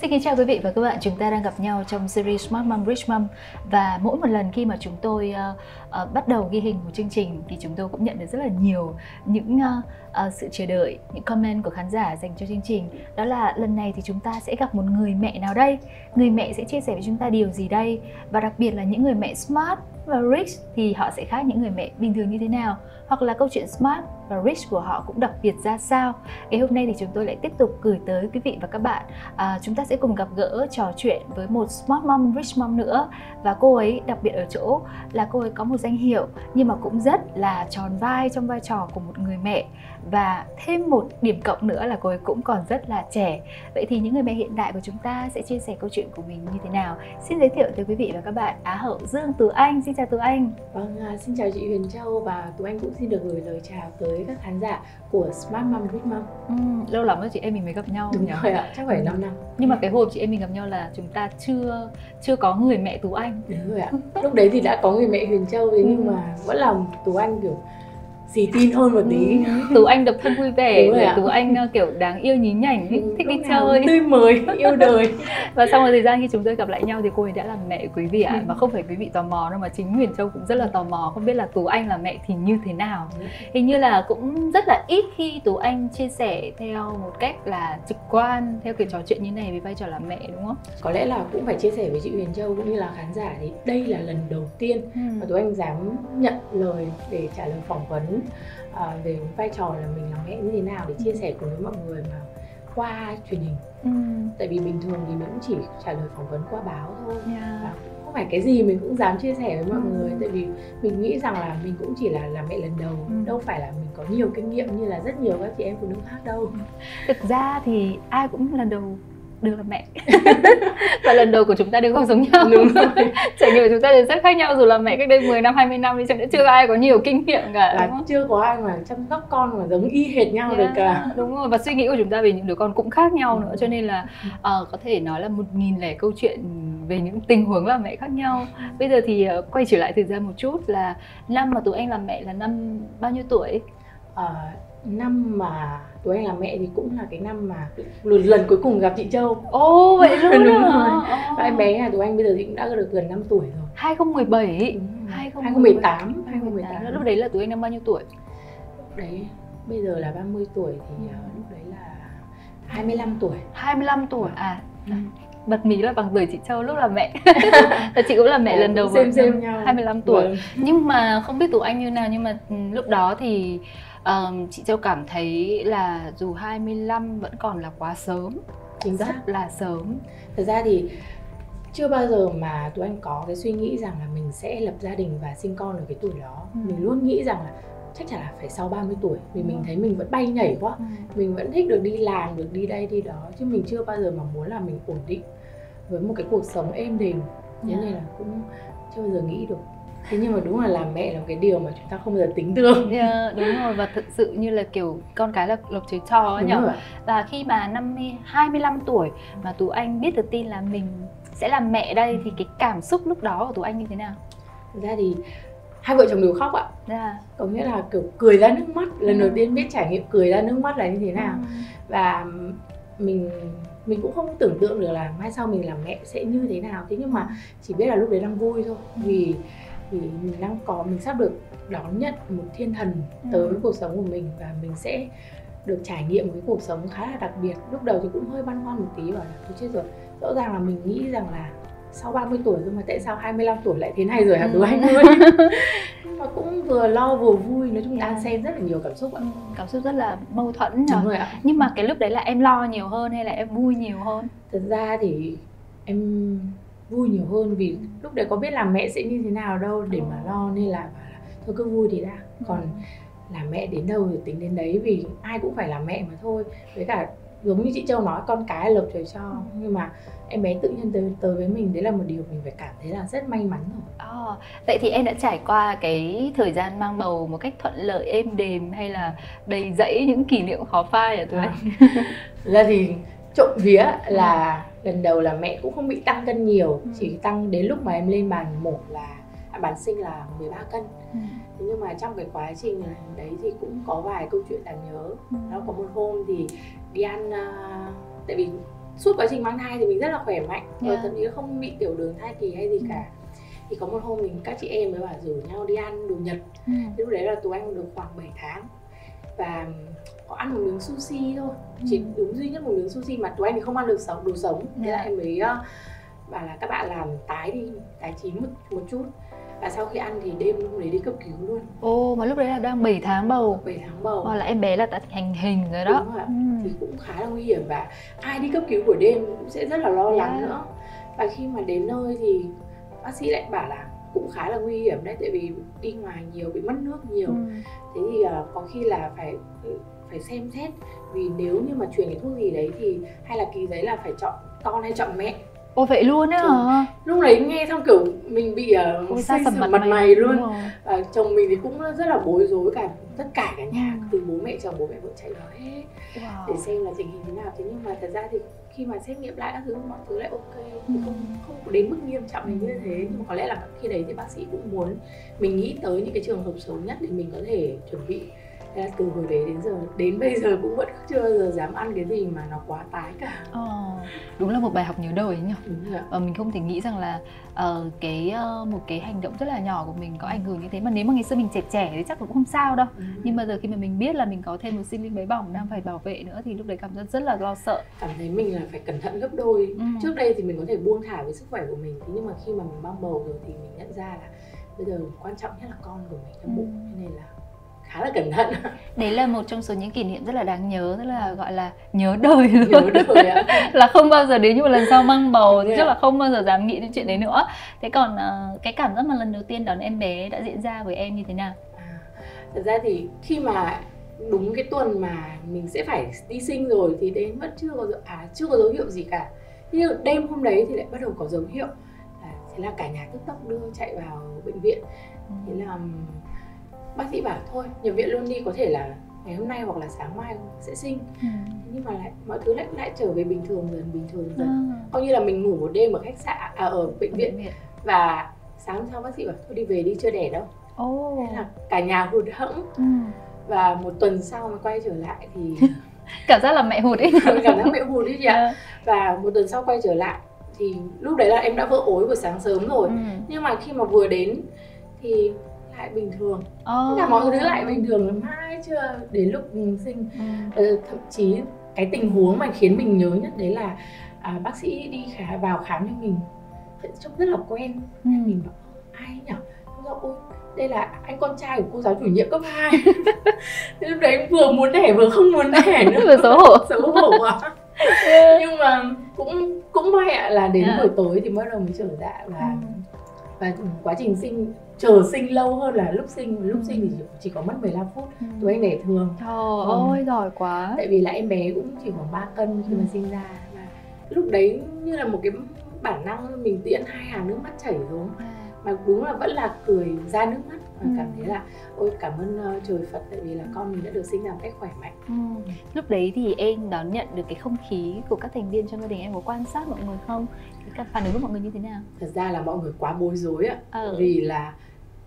Xin kính chào quý vị và các bạn, chúng ta đang gặp nhau trong series Smart Mom Rich Mom và mỗi một lần khi mà chúng tôi uh, uh, bắt đầu ghi hình một chương trình thì chúng tôi cũng nhận được rất là nhiều những uh, uh, sự chờ đợi, những comment của khán giả dành cho chương trình. Đó là lần này thì chúng ta sẽ gặp một người mẹ nào đây? Người mẹ sẽ chia sẻ với chúng ta điều gì đây? Và đặc biệt là những người mẹ smart và rich thì họ sẽ khác những người mẹ bình thường như thế nào? Hoặc là câu chuyện smart và rich của họ cũng đặc biệt ra sao? Ngày hôm nay thì chúng tôi lại tiếp tục gửi tới quý vị và các bạn. À, chúng ta sẽ cùng gặp gỡ trò chuyện với một smart mom, rich mom nữa và cô ấy đặc biệt ở chỗ là cô ấy có một danh hiệu nhưng mà cũng rất là tròn vai trong vai trò của một người mẹ và thêm một điểm cộng nữa là cô ấy cũng còn rất là trẻ vậy thì những người mẹ hiện đại của chúng ta sẽ chia sẻ câu chuyện của mình như thế nào xin giới thiệu tới quý vị và các bạn á hậu dương tú anh xin chào tú anh vâng à, xin chào chị huyền châu và tú anh cũng xin được gửi lời chào tới các khán giả của Smart Mom Big Mom. Ừ, lâu lắm rồi chị em mình mới gặp nhau Đúng nhỉ? rồi ạ, chắc phải 5 năm. Nhưng mà cái hôm chị em mình gặp nhau là chúng ta chưa chưa có người mẹ Tú Anh. Đúng rồi ạ. Lúc đấy thì đã có người mẹ Huyền Châu thế ừ. nhưng mà vẫn là Tú Anh kiểu xì tin hơn một tí ừ. tú anh độc thân vui vẻ rồi tú anh ờ, kiểu đáng yêu nhí nhảnh ừ, thích đi chơi tươi mới yêu đời và sau một thời gian khi chúng tôi gặp lại nhau thì cô ấy đã là mẹ quý vị ạ à. mà không phải quý vị tò mò đâu mà chính Huyền Châu cũng rất là tò mò không biết là tú anh là mẹ thì như thế nào ừ. hình như là cũng rất là ít khi tú anh chia sẻ theo một cách là trực quan theo kiểu trò chuyện như này về vai trò là mẹ đúng không có lẽ là cũng phải chia sẻ với chị Huyền Châu cũng như là khán giả thì đây là lần đầu tiên ừ. mà tú anh dám nhận lời để trả lời phỏng vấn uh, về vai trò là mình là mẹ như thế nào để chia sẻ cùng với mọi người mà qua truyền hình ừ. tại vì bình thường thì mình cũng chỉ trả lời phỏng vấn qua báo thôi yeah. và không phải cái gì mình cũng dám chia sẻ với mọi ừ. người tại vì mình nghĩ rằng là mình cũng chỉ là là mẹ lần đầu ừ. đâu phải là mình có nhiều kinh nghiệm như là rất nhiều các chị em phụ nữ khác đâu thực ra thì ai cũng lần đầu được là mẹ. Và lần đầu của chúng ta đều không giống nhau. Đúng rồi. Trải nghiệm của chúng ta đều rất khác nhau dù là mẹ cách đây 10 năm 20 năm thì chẳng chưa ai có nhiều kinh nghiệm cả là chưa có ai mà chăm sóc con mà giống y hệt nhau yeah, được cả. đúng rồi. Và suy nghĩ của chúng ta về những đứa con cũng khác nhau nữa cho nên là uh, có thể nói là một nghìn lẻ câu chuyện về những tình huống làm mẹ khác nhau. Bây giờ thì uh, quay trở lại thời gian một chút là năm mà tụi anh làm mẹ là năm bao nhiêu tuổi? Uh, năm mà tụi anh làm mẹ thì cũng là cái năm mà lần, lần cuối cùng gặp chị Châu. Ồ oh, vậy luôn Đúng rồi. Và em bé nhà tụi anh bây giờ thì cũng đã được gần 5 tuổi rồi. 2017. Đúng 2018. 2018. Lúc đấy là tụi anh năm bao nhiêu tuổi? Lúc đấy bây giờ là 30 tuổi thì ừ. lúc đấy là 25 tuổi. 25 tuổi à. Ừ bật mí là bằng tuổi chị Châu lúc là mẹ và chị cũng là mẹ lần đầu xem xem nhau 25 tuổi vâng. nhưng mà không biết tụi anh như nào nhưng mà ừ, lúc đó thì um, chị Châu cảm thấy là dù 25 vẫn còn là quá sớm. Chính rất là sớm. Thật ra thì chưa bao giờ mà tụi anh có cái suy nghĩ rằng là mình sẽ lập gia đình và sinh con ở cái tuổi đó. Ừ. mình luôn nghĩ rằng là chắc chắn là phải sau 30 tuổi vì mình thấy mình vẫn bay nhảy quá. Ừ. mình vẫn thích được đi làm được đi đây đi đó chứ mình chưa bao giờ mà muốn là mình ổn định với một cái cuộc sống êm đềm. Thế yeah. nên là cũng chưa bao giờ nghĩ được thế nhưng mà đúng là làm mẹ là một cái điều mà chúng ta không bao giờ tính được yeah, đúng rồi và thực sự như là kiểu con cái là lộc trời cho ấy nhỉ và khi mà năm 25 tuổi mà tú anh biết được tin là mình sẽ làm mẹ đây thì cái cảm xúc lúc đó của tú anh như thế nào thực ra thì hai vợ chồng đều khóc ạ yeah. Dạ. có nghĩa là kiểu cười ra nước mắt lần ừ. đầu tiên biết trải nghiệm cười ra nước mắt là như thế nào ừ. và mình mình cũng không tưởng tượng được là mai sau mình làm mẹ sẽ như thế nào thế nhưng mà chỉ biết là lúc đấy đang vui thôi vì vì mình đang có mình sắp được đón nhận một thiên thần ừ. tới với cuộc sống của mình và mình sẽ được trải nghiệm một cái cuộc sống khá là đặc biệt lúc đầu thì cũng hơi băn khoăn một tí bảo là tôi chết rồi rõ ràng là mình nghĩ rằng là sau 30 tuổi rồi mà tại sao 25 tuổi lại thế này rồi hả ừ. anh ơi nhưng mà cũng vừa lo vừa vui nói chung là yeah. xen rất là nhiều cảm xúc ạ ừ, cảm xúc rất là mâu thuẫn nhỉ rồi ạ nhưng mà cái lúc đấy là em lo nhiều hơn hay là em vui nhiều hơn thật ra thì em vui nhiều hơn vì lúc đấy có biết làm mẹ sẽ như thế nào đâu để mà lo nên là bảo là thôi cứ vui thì đã. Còn làm mẹ đến đâu thì tính đến đấy vì ai cũng phải làm mẹ mà thôi. Với cả giống như chị Châu nói con cái lộc trời cho. Nhưng mà em bé tự nhiên tới tới với mình đấy là một điều mình phải cảm thấy là rất may mắn rồi. À, vậy thì em đã trải qua cái thời gian mang bầu một cách thuận lợi êm đềm hay là đầy dẫy những kỷ niệm khó phai ở tuổi à. là thì trộm vía là lần đầu là mẹ cũng không bị tăng cân nhiều ừ. chỉ tăng đến lúc mà em lên bàn một là à, bàn sinh là 13 cân ừ. nhưng mà trong cái quá trình đấy thì cũng có vài câu chuyện đáng nhớ ừ. nó có một hôm thì đi ăn uh, tại vì suốt quá trình mang thai thì mình rất là khỏe mạnh yeah. và thậm chí không bị tiểu đường thai kỳ hay gì cả thì có một hôm mình các chị em mới bảo rủ nhau đi ăn đồ nhật ừ. lúc đấy là tú anh được khoảng 7 tháng và có ăn một miếng sushi thôi. Ừ. chỉ đúng duy nhất một miếng sushi mà tú anh thì không ăn được sống đồ sống. Thế là em mới uh, bảo là các bạn làm tái đi tái chín một, một chút. Và sau khi ăn thì đêm lúc đấy đi cấp cứu luôn. Ồ mà lúc đấy là đang 7 tháng bầu. 7 tháng bầu. Hoặc là em bé là đã thành hình rồi đó. Đúng rồi ừ. thì cũng khá là nguy hiểm và ai đi cấp cứu buổi đêm cũng sẽ rất là lo lắng yeah. nữa. Và khi mà đến nơi thì bác sĩ lại bảo là cũng khá là nguy hiểm đấy tại vì đi ngoài nhiều bị mất nước nhiều. Ừ. thế thì uh, có khi là phải phải xem xét vì nếu như mà truyền cái thuốc gì đấy thì hay là kỳ giấy là phải chọn con hay chọn mẹ Ồ vậy luôn á hả? Lúc đấy nghe xong kiểu mình bị uh, Ôi, xây sầm mặt, mặt mày, mày luôn và chồng mình thì cũng rất là bối rối cả tất cả cả nhà ừ. từ bố mẹ chồng bố mẹ vợ chạy vào hết wow. để xem là tình hình thế nào thế nhưng mà thật ra thì khi mà xét nghiệm lại các thứ mọi thứ lại ok thì ừ. không không đến mức nghiêm trọng như thế nhưng mà có lẽ là khi đấy thì bác sĩ cũng muốn mình nghĩ tới những cái trường hợp xấu nhất để mình có thể chuẩn bị Thế là từ hồi đấy đến giờ đến bây giờ cũng vẫn chưa bao giờ dám ăn cái gì mà nó quá tái cả. Ờ, đúng là một bài học nhớ đời ấy nhỉ? Ờ, mình không thể nghĩ rằng là uh, cái uh, một cái hành động rất là nhỏ của mình có ảnh hưởng như thế. Mà nếu mà ngày xưa mình trẻ trẻ thì chắc cũng không sao đâu. Ừ. nhưng mà giờ khi mà mình biết là mình có thêm một sinh linh bé bỏng đang phải bảo vệ nữa thì lúc đấy cảm giác rất là lo sợ. Cảm thấy mình là phải cẩn thận gấp đôi. Ừ. trước đây thì mình có thể buông thả với sức khỏe của mình thế nhưng mà khi mà mình mang bầu rồi thì mình nhận ra là bây giờ quan trọng nhất là con của mình trong bụng. Ừ. nên là khá là cẩn thận. Đấy là một trong số những kỷ niệm rất là đáng nhớ rất là gọi là nhớ đời luôn. nhớ đời à? là không bao giờ đến như một lần sau mang bầu thì chắc là không bao giờ dám nghĩ đến chuyện đấy nữa. Thế còn uh, cái cảm giác mà lần đầu tiên đón em bé đã diễn ra với em như thế nào? À, thật ra thì khi mà đúng cái tuần mà mình sẽ phải đi sinh rồi thì đến vẫn chưa có à chưa có dấu hiệu gì cả. Nhưng đêm hôm đấy thì lại bắt đầu có dấu hiệu à, thế là cả nhà tức tốc đưa chạy vào bệnh viện. Thế là bác sĩ bảo thôi nhập viện luôn đi có thể là ngày hôm nay hoặc là sáng mai sẽ sinh ừ. nhưng mà lại mọi thứ lại lại trở về bình thường dần bình thường dần à. coi như là mình ngủ một đêm ở khách sạn à, ở bệnh viện và sáng sau bác sĩ bảo thôi đi về đi chưa đẻ đâu oh. thế là cả nhà hụt hẫng ừ. và một tuần sau mới quay trở lại thì cảm giác là mẹ hụt ấy cảm giác mẹ hụt ấy chị ạ và một tuần sau quay trở lại thì lúc đấy là em đã vỡ ối buổi sáng sớm rồi ừ. nhưng mà khi mà vừa đến thì lại bình thường oh. tất cả mọi thứ lại bình thường mãi chưa đến lúc sinh ừ. ờ, thậm chí cái tình huống mà khiến mình nhớ nhất đấy là à, bác sĩ đi khá vào khám cho mình trông rất là quen ừ. mình bảo ai bảo, ôi đây là anh con trai của cô giáo chủ nhiệm cấp 2 lúc đấy vừa muốn đẻ vừa không muốn đẻ nữa vừa xấu hổ xấu hổ quá nhưng mà cũng cũng may là đến. Dạ. buổi tối thì bắt đầu mới trở dạ và ừ. và quá trình sinh chờ sinh lâu hơn là lúc sinh lúc sinh thì chỉ có mất 15 phút ừ. tụi anh đẻ thường trời ừ. ơi giỏi quá tại vì là em bé cũng chỉ khoảng 3 cân khi ừ. mà sinh ra và lúc đấy như là một cái bản năng mình tiễn hai hàng nước mắt chảy xuống à. mà đúng là vẫn là cười ra nước mắt và ừ. cảm thấy là ôi cảm ơn uh, trời Phật tại vì là con mình đã được sinh ra một cách khỏe mạnh ừ. lúc đấy thì em đón nhận được cái không khí của các thành viên trong gia đình em có quan sát mọi người không cái phản ứng của mọi người như thế nào thật ra là mọi người quá bối rối ạ ừ. vì là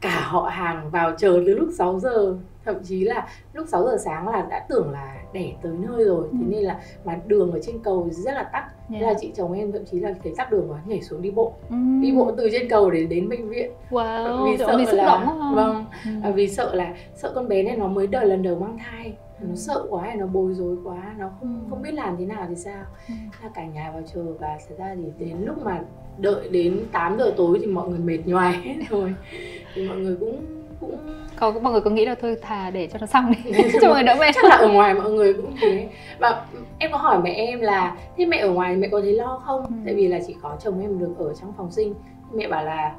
cả họ hàng vào chờ từ lúc 6 giờ thậm chí là lúc 6 giờ sáng là đã tưởng là đẻ tới nơi rồi ừ. thế nên là mà đường ở trên cầu rất là tắc yeah. là chị chồng em thậm chí là thấy tắc đường và nhảy xuống đi bộ ừ. đi bộ từ trên cầu để đến bệnh viện wow. vì sợ là vâng ừ. vì sợ là sợ con bé này nó mới đời lần đầu mang thai nó sợ quá hay nó bối rối quá nó không không biết làm thế nào thì sao. Ừ. là cả nhà vào chờ và thật ra thì đến lúc mà đợi đến 8 giờ tối thì mọi người mệt nhoài hết rồi. Thì mọi người cũng cũng có mọi người có nghĩ là thôi thà để cho nó xong đi cho mọi người đỡ mệt. Chắc là ở ngoài mọi người cũng thế. Và em có hỏi mẹ em là thế mẹ ở ngoài mẹ có thấy lo không? Ừ. tại vì là chỉ có chồng em được ở trong phòng sinh. Mẹ bảo là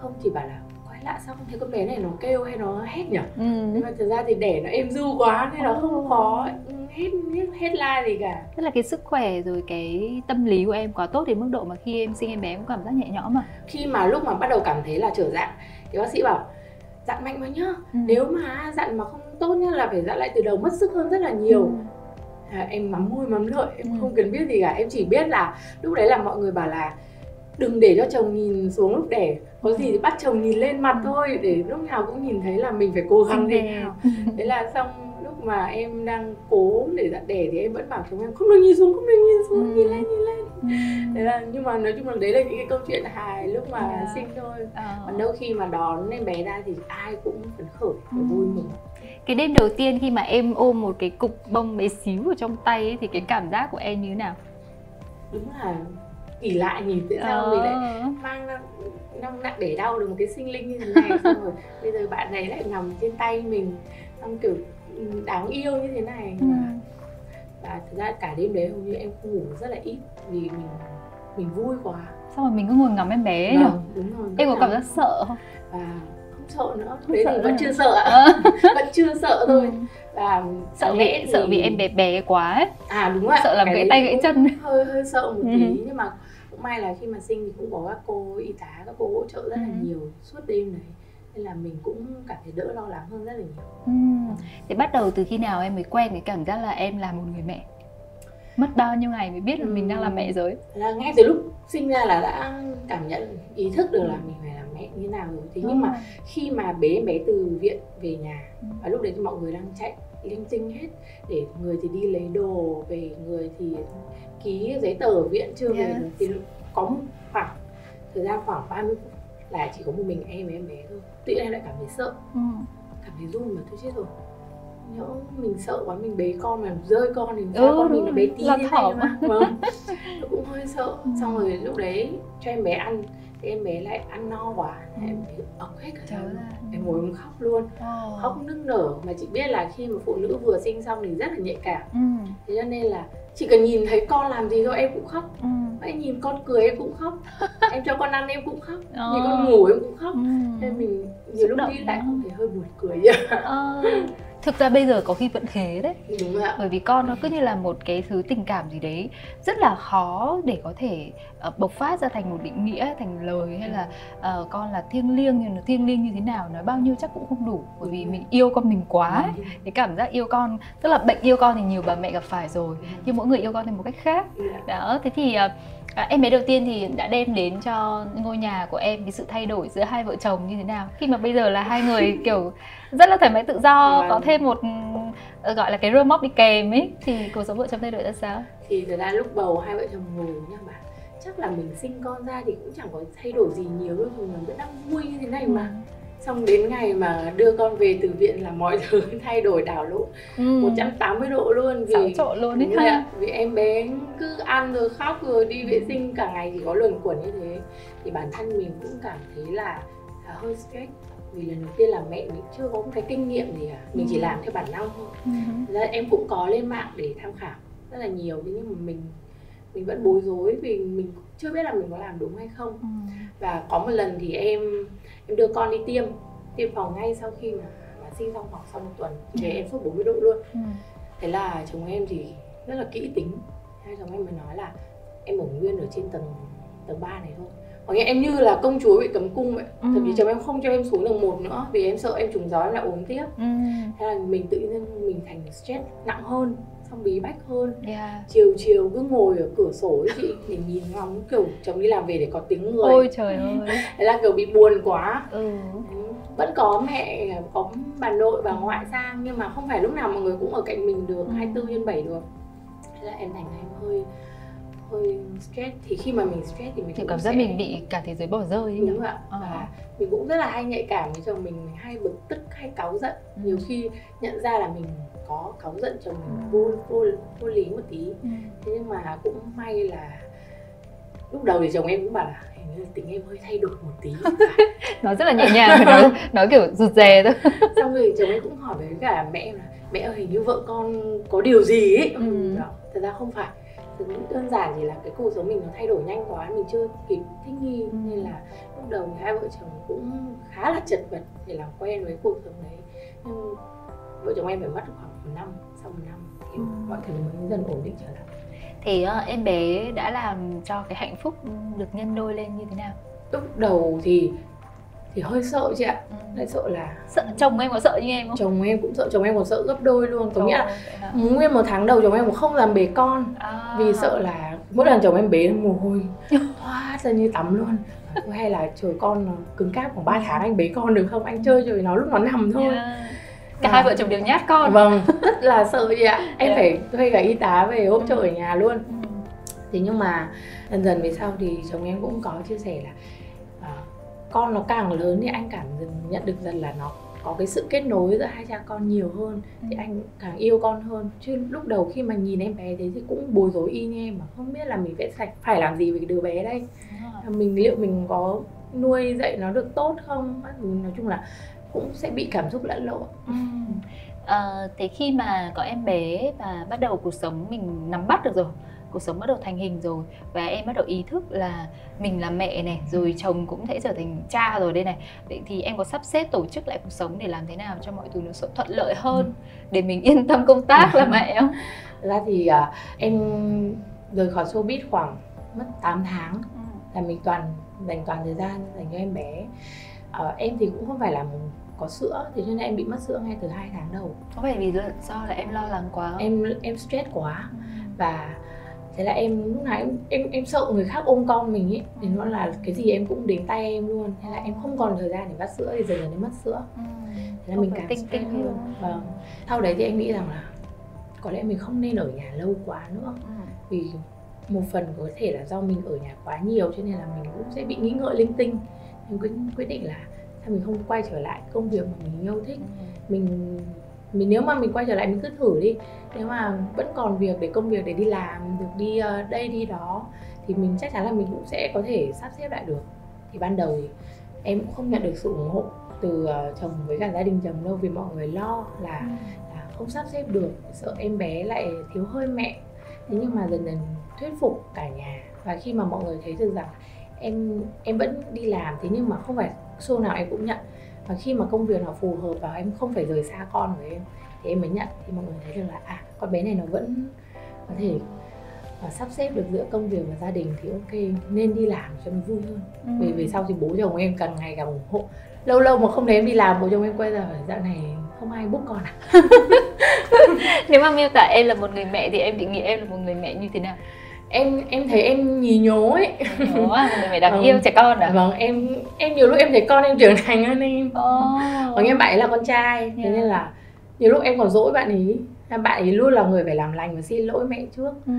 không. Chỉ bảo là lại sao không thấy con bé này nó kêu hay nó hét nhỉ ừ. nhưng mà thực ra thì đẻ nó êm du quá nên nó không có hết hết hết la gì cả tức là cái sức khỏe rồi cái tâm lý của em quá tốt đến mức độ mà khi em sinh em bé cũng cảm giác nhẹ nhõm mà khi mà lúc mà bắt đầu cảm thấy là trở dạng thì bác sĩ bảo dặn mạnh vào nhá ừ. nếu mà dặn mà không tốt nhá là phải dặn lại từ đầu mất sức hơn rất là nhiều ừ. à, em mắm môi mắm lợi em ừ. không cần biết gì cả em chỉ biết là lúc đấy là mọi người bảo là đừng để cho chồng nhìn xuống lúc đẻ có gì thì bắt chồng nhìn lên mặt ừ. thôi để lúc nào cũng nhìn thấy là mình phải cố gắng thế nào thế là xong lúc mà em đang cố để dạ đẻ thì em vẫn bảo chồng em không được nhìn xuống không được nhìn xuống ừ. nhìn lên nhìn lên ừ. thế là nhưng mà nói chung là đấy là những cái câu chuyện hài lúc mà yeah. Dạ. sinh thôi ờ. còn đâu khi mà đón em bé ra thì ai cũng phấn khởi và vui mừng cái đêm đầu tiên khi mà em ôm một cái cục bông bé xíu ở trong tay ấy, thì cái cảm giác của em như thế nào đúng là kỳ lạ nhỉ tại sao ờ. mình lại mang nong nặng để đau được một cái sinh linh như thế này. Xong rồi bây giờ bạn này lại nằm trên tay mình xong kiểu ừ, đáng yêu như thế này. Ừ. và thực ra cả đêm đấy hầu như em không ngủ rất là ít vì mình mình vui quá. Xong rồi mình cứ ngồi ngắm em bé vâng, được đúng rồi em có cảm giác sợ không? Và không sợ nữa không đấy sợ thì vẫn chưa sợ. Ạ vẫn chưa sợ thôi. Và sợ vì thì... sợ vì em bé bé quá ấy. à đúng rồi sợ làm gãy tay gãy chân. hơi hơi sợ một tí. Ừ. nhưng mà cũng may là khi mà sinh thì cũng có các cô y tá các cô hỗ trợ rất là ừ. nhiều suốt đêm đấy nên là mình cũng cảm thấy đỡ lo lắng hơn rất là nhiều ừ. thế bắt đầu từ khi nào em mới quen cái cảm giác là em là một người mẹ mất bao nhiêu ngày mới biết là ừ. mình đang là mẹ rồi là ngay từ lúc sinh ra là đã cảm nhận ý thức được là mình phải làm mẹ như nào rồi thế nhưng mà khi mà bế em bé từ viện về nhà ừ. và lúc đấy thì mọi người đang chạy linh tinh hết. Để người thì đi lấy đồ về người thì ký giấy tờ ở viện chưa yes. về thì có một khoảng thời gian khoảng 30 phút là chỉ có một mình em với em bé thôi. Tự em lại cảm thấy sợ. Ừ. cảm thấy run mà tôi chết rồi nhỡ mình sợ quá mình bế con mà rơi con thì sao ừ, con mình nó bé tí thế này mà. Vâng cũng hơi sợ. Ừ. xong rồi lúc đấy cho em bé ăn thì em bé lại ăn no quá. Ừ. em bé ọc hết cả thân em ngồi em khóc luôn. Oh. khóc nức nở. Mà chị biết là khi mà phụ nữ vừa sinh xong thì rất là nhạy cảm. Ừ. thế cho nên là chỉ cần nhìn thấy con làm gì thôi em cũng khóc. Ừ. em nhìn con cười em cũng khóc. Em cho con ăn em cũng khóc. Ờ. nhìn con ngủ em cũng khóc. Ừ. nên mình nhiều lúc đi lại không thể hơi buồn cười. Ờ. Thực ra bây giờ có khi vẫn thế đấy. Đúng ạ. Bởi vì con nó cứ như là một cái thứ tình cảm gì đấy rất là khó để có thể uh, bộc phát ra thành một định nghĩa thành lời hay là uh, con là thiêng liêng nhưng nó thiêng liêng như thế nào nói bao nhiêu chắc cũng không đủ bởi vì mình yêu con mình quá ấy. cái cảm giác yêu con tức là bệnh yêu con thì nhiều bà mẹ gặp phải rồi nhưng mỗi người yêu con thì một cách khác. Đó thế thì uh, À, em bé đầu tiên thì đã đem đến cho ngôi nhà của em cái sự thay đổi giữa hai vợ chồng như thế nào? Khi mà bây giờ là hai người kiểu rất là thoải mái tự do vâng. có thêm một ờ, gọi là cái rơ móc đi kèm ấy thì cuộc sống vợ chồng thay đổi ra sao? Thì thật ra lúc bầu hai vợ chồng ngồi nha bà chắc là mình sinh con ra thì cũng chẳng có thay đổi gì nhiều đâu mình vẫn đang vui như thế này mà. Ừ. Xong đến ngày mà đưa con về từ viện là mọi thứ thay đổi đảo lộn. Ừ. 180 độ luôn vì Xáo trộn luôn đấy ha. vì em bé cứ ăn rồi khóc rồi đi vệ sinh cả ngày chỉ có luẩn quẩn như thế. Thì bản thân mình cũng cảm thấy là, là hơi stress vì lần đầu tiên là mẹ mình chưa có một cái kinh nghiệm gì cả mình ừ. chỉ làm theo bản năng thôi. Ừ. em cũng có lên mạng để tham khảo rất là nhiều thế nhưng mà mình mình vẫn bối rối vì mình chưa biết là mình có làm đúng hay không ừ. và có một lần thì em em đưa con đi tiêm tiêm phòng ngay sau khi mà, mà sinh xong hoặc sau một tuần thì ừ. em sốt 40 độ luôn ừ. thế là chồng em thì rất là kỹ tính hai chồng em mới nói là em ở nguyên ở trên tầng tầng 3 này thôi có nghĩa em như là công chúa bị cấm cung vậy ừ. thậm chí chồng em không cho em xuống tầng một nữa vì em sợ em trùng gió em lại ốm tiếp ừ. thế là mình tự nhiên mình thành stress nặng hơn xong bí bách hơn yeah. chiều chiều cứ ngồi ở cửa sổ ấy chị để nhìn ngóng kiểu chồng đi làm về để có tính người ôi trời ơi thế là kiểu bị buồn quá ừ. vẫn có mẹ có bà nội bà ngoại sang nhưng mà không phải lúc nào mọi người cũng ở cạnh mình được ừ. 24 trên 7 được thế là em thành em hơi hơi stress thì khi mà mình stress thì mình thì cảm giác sẽ... mình bị cả thế giới bỏ rơi ấy đúng ạ à. và mình cũng rất là hay nhạy cảm với chồng mình mình hay bực tức hay cáu giận ừ. nhiều khi nhận ra là mình có cáu giận chồng mình vô vô vô lý một tí. Ừ. thế nhưng mà cũng may là lúc đầu thì chồng em cũng bảo là hình như tính em hơi thay đổi một tí. Nó rất là nhẹ nhàng nói nói kiểu rụt rè thôi. Xong rồi chồng em cũng hỏi với cả mẹ em là mẹ ơi hình như vợ con có điều gì ấy? Ừ. đó thật ra không phải. Thực đơn giản chỉ là cái cuộc sống mình nó thay đổi nhanh quá mình chưa kịp thích nghi. Ừ. nên là lúc đầu thì hai vợ chồng cũng khá là chật vật để làm quen với cuộc sống đấy. Nhưng vợ chồng em phải mất khoảng năm sau một năm thì ừ. mọi thứ mới dần ổn định trở lại. Thì uh, em bé đã làm cho cái hạnh phúc được nhân đôi lên như thế nào? Lúc đầu thì thì hơi sợ chị ạ. Ừ. hơi sợ là sợ chồng em có sợ như em không? Chồng em cũng sợ chồng em còn sợ gấp đôi luôn. Có nghĩa là nguyên một tháng đầu chồng em cũng không làm bế con. À. vì sợ là mỗi lần chồng em bế mồ hôi thoát ra như tắm luôn. Hay là trời con cứng cáp khoảng 3 tháng anh bế con được không? Anh chơi rồi nó lúc nó nằm thôi. Yeah cả à. hai vợ chồng đều nhát con. Vâng. Rất là sợ chị ạ. Em yeah. phải thuê cả y tá về hỗ trợ ở nhà luôn. Ừ. thế nhưng mà dần dần về sau thì chồng em cũng có chia sẻ là uh, con nó càng lớn thì anh cảm nhận được dần là nó có cái sự kết nối giữa hai cha con nhiều hơn thì ừ. anh càng yêu con hơn. Chứ lúc đầu khi mà nhìn em bé thế thì cũng bối rối y như em mà không biết là mình phải sạch phải làm gì với cái đứa bé đây. Mình liệu mình có nuôi dạy nó được tốt không? Nói chung là cũng sẽ bị cảm xúc lẫn lộn ừ. à, thế khi mà có em bé và bắt đầu cuộc sống mình nắm bắt được rồi cuộc sống bắt đầu thành hình rồi và em bắt đầu ý thức là mình là mẹ này rồi chồng cũng sẽ trở thành cha rồi đây này vậy thì em có sắp xếp tổ chức lại cuộc sống để làm thế nào cho mọi thứ nó thuận lợi hơn để mình yên tâm công tác là mẹ không ra thì uh, em rời khỏi showbiz khoảng mất 8 tháng ừ. là mình toàn dành toàn thời gian dành cho em bé uh, em thì cũng không phải là có sữa thì cho nên em bị mất sữa ngay từ hai tháng đầu. Có phải vì do là em lo lắng quá. Không? em em stress quá. Và thế là em lúc nào em em em sợ người khác ôm con mình ấy thì nó là cái gì em cũng đến tay em luôn. Thế là em không còn thời gian để bắt sữa thì dần dần em mất sữa. Ừ. thế là mình càng tinh tinh hơn. Vâng. Sau đấy thì em nghĩ rằng là có lẽ mình không nên ở nhà lâu quá nữa. Ừ. vì một phần có thể là do mình ở nhà quá nhiều cho nên là mình cũng sẽ bị nghĩ ngợi linh tinh. Em quyết quyết định là sao mình không quay trở lại công việc mà mình yêu thích? Ừ. mình mình nếu mà mình quay trở lại mình cứ thử đi. Nếu mà vẫn còn việc để công việc để đi làm được đi uh, đây đi đó thì mình chắc chắn là mình cũng sẽ có thể sắp xếp lại được. Thì ban đầu thì em cũng không nhận được sự ủng hộ từ uh, chồng với cả gia đình chồng đâu vì mọi người lo là, ừ. là không sắp xếp được sợ em bé lại thiếu hơi mẹ. Thế nhưng mà dần dần thuyết phục cả nhà. Và khi mà mọi người thấy được rằng em em vẫn đi làm thế nhưng mà không phải show nào em cũng nhận. Và khi mà công việc nó phù hợp và em không phải rời xa con của em thì em mới nhận. Thì mọi người thấy được là à con bé này nó vẫn có thể và sắp xếp được giữa công việc và gia đình thì ok nên đi làm cho nó vui hơn. Ừ. vì về sau thì bố chồng em càng ngày càng ủng hộ. Lâu lâu mà không thấy em đi làm bố chồng em quay ra dạo này không ai búc con à? Nếu mà miêu tả em là một người mẹ thì em định nghĩa em là một người mẹ như thế nào em em thấy em nhì nhố ấy nhố à mẹ đáng vâng. yêu trẻ con à vâng em em nhiều lúc em thấy con em trưởng thành hơn em oh. còn em bạn ấy là con trai yeah. thế nên là nhiều lúc em còn dỗi bạn ấy bạn ấy luôn là người phải làm lành và xin lỗi mẹ trước. Ừ.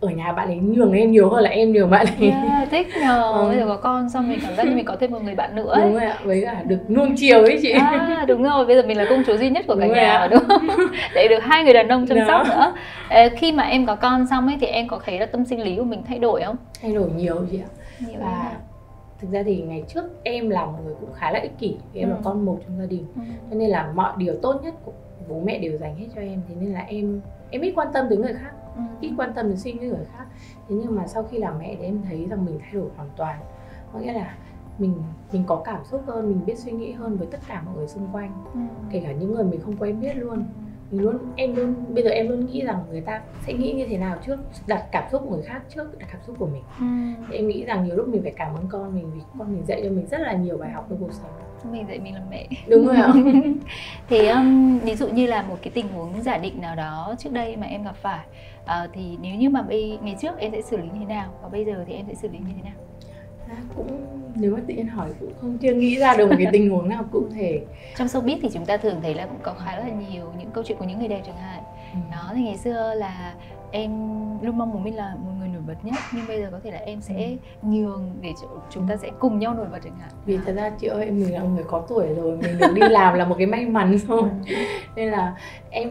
ở nhà bạn ấy nhường em nhiều hơn là em nhường bạn ấy. Yeah, thích nhờ. Ừ. bây giờ có con xong mình cảm giác như mình có thêm một người bạn nữa ấy. đúng rồi ạ với cả được nuông chiều ấy chị. À, đúng rồi. Bây giờ mình là công chúa duy nhất của cả đúng nhà đúng không? Để được hai người đàn ông chăm sóc nữa. À, khi mà em có con xong ấy thì em có thấy là tâm sinh lý của mình thay đổi không? Thay đổi nhiều chị ạ. Nhiều và thực ra thì ngày trước em là một người cũng khá là ích kỷ vì em ừ. là con một trong gia đình ừ. cho nên là mọi điều tốt nhất của bố mẹ đều dành hết cho em thế nên là em em ít quan tâm tới người khác ừ. ít quan tâm đến suy nghĩ người khác thế nhưng mà sau khi làm mẹ thì em thấy rằng mình thay đổi hoàn toàn có nghĩa là mình mình có cảm xúc hơn mình biết suy nghĩ hơn với tất cả mọi người xung quanh ừ. kể cả những người mình không quen biết luôn mình luôn em luôn bây giờ em luôn nghĩ rằng người ta sẽ nghĩ như thế nào trước đặt cảm xúc của người khác trước đặt cảm xúc của mình. Ừ. em nghĩ rằng nhiều lúc mình phải cảm ơn con mình vì con mình dạy cho mình rất là nhiều bài học trong cuộc sống. Mình dạy mình làm mẹ. Đúng rồi ạ. Thì um, ví dụ như là một cái tình huống giả định nào đó trước đây mà em gặp phải uh, thì nếu như mà bây ngày trước em sẽ xử lý như thế nào và bây giờ thì em sẽ xử lý như thế nào cũng nếu mà tự nhiên hỏi cũng không chưa nghĩ ra được một cái tình huống nào cụ thể. Trong showbiz thì chúng ta thường thấy là cũng có khá là nhiều những câu chuyện của những người đẹp chẳng hạn. Ừ. đó thì ngày xưa là em luôn mong muốn mình là một người nổi bật nhất nhưng bây giờ có thể là em sẽ ừ. nhường để chúng ta sẽ cùng nhau nổi bật chẳng hạn. Vì thật ra chị ơi mình là người có tuổi rồi mình được đi làm là một cái may mắn thôi ừ. nên là em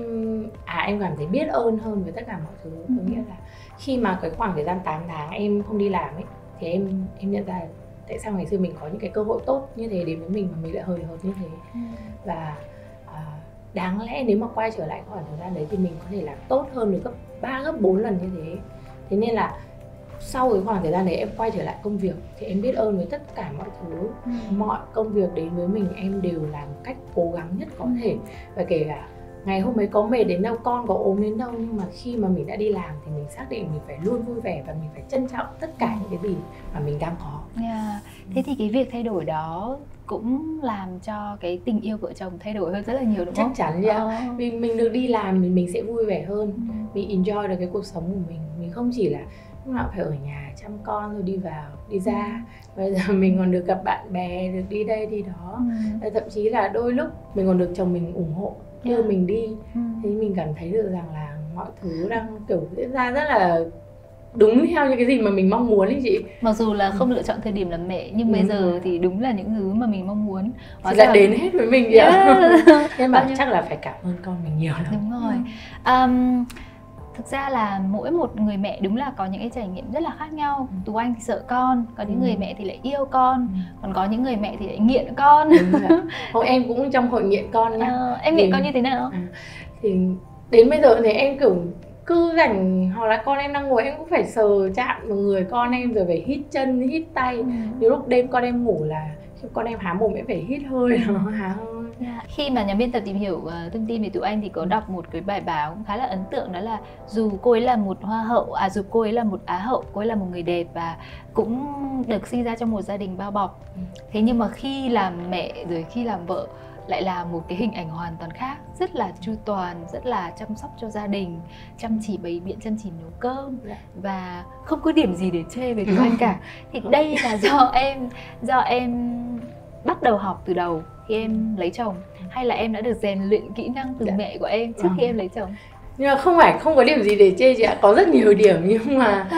à em cảm thấy biết ơn hơn với tất cả mọi thứ. Có nghĩa là khi mà cái khoảng thời gian 8 tháng em không đi làm ấy thì em em nhận ra tại sao ngày xưa mình có những cái cơ hội tốt như thế đến với mình mà mình lại hời hợt như thế. Ừ. và à, đáng lẽ nếu mà quay trở lại khoảng thời gian đấy thì mình có thể làm tốt hơn được gấp 3 gấp 4 lần như thế. Thế nên là sau cái khoảng thời gian đấy em quay trở lại công việc thì em biết ơn với tất cả mọi thứ. Ừ. mọi công việc đến với mình em đều làm cách cố gắng nhất có thể. Và kể cả ngày hôm ấy có mệt đến đâu con có ốm đến đâu nhưng mà khi mà mình đã đi làm thì mình xác định mình phải luôn vui vẻ và mình phải trân trọng tất cả những cái gì mà mình đang có yeah. thế thì cái việc thay đổi đó cũng làm cho cái tình yêu vợ chồng thay đổi hơn rất là nhiều đúng chắc không? Chắc chắn nha. Oh. Vì mình được đi làm thì mình sẽ vui vẻ hơn, ừ. mình enjoy được cái cuộc sống của mình. Mình không chỉ là lúc nào phải ở nhà chăm con rồi đi vào đi ra ừ. bây giờ mình còn được gặp bạn bè được đi đây đi đó ừ. thậm chí là đôi lúc mình còn được chồng mình ủng hộ đưa yeah. mình đi ừ. thì mình cảm thấy được rằng là mọi thứ đang kiểu diễn ra rất là đúng theo những cái gì mà mình mong muốn ấy chị mặc dù là không lựa chọn thời điểm làm mẹ nhưng ừ. bây giờ thì đúng là những thứ mà mình mong muốn Hóa ra đến hết với mình vậy yeah. nhưng mà chắc là phải cảm ơn con mình nhiều lắm đúng rồi um, thực ra là mỗi một người mẹ đúng là có những cái trải nghiệm rất là khác nhau ừ. tú anh thì sợ con có những ừ. người mẹ thì lại yêu con ừ. còn có những người mẹ thì lại nghiện con Hôm em cũng trong hội nghiện con nhá à, em nghiện thì, con như thế nào à, thì đến bây giờ thì em kiểu cứ rảnh hoặc là con em đang ngồi em cũng phải sờ chạm vào người con em rồi phải hít chân hít tay ừ. nhiều lúc đêm con em ngủ là khi con em há mồm em phải hít hơi nó há hơi Yeah. Dạ. Khi mà nhà biên tập tìm hiểu uh, thông tin về tụi anh thì có đọc một cái bài báo cũng khá là ấn tượng đó là dù cô ấy là một hoa hậu, à dù cô ấy là một á hậu, cô ấy là một người đẹp và cũng được sinh ra trong một gia đình bao bọc. Ừ. Thế nhưng mà khi làm mẹ rồi khi làm vợ lại là một cái hình ảnh hoàn toàn khác rất là chu toàn rất là chăm sóc cho gia đình chăm chỉ bày biện chăm chỉ nấu cơm dạ. và không có điểm gì để chê về tụi anh cả thì đây là do em do em bắt đầu học từ đầu khi em lấy chồng? Hay là em đã được rèn luyện kỹ năng từ dạ. mẹ của em trước khi em lấy chồng? Nhưng mà không phải không có điểm gì để chê chị ạ có rất nhiều điểm nhưng mà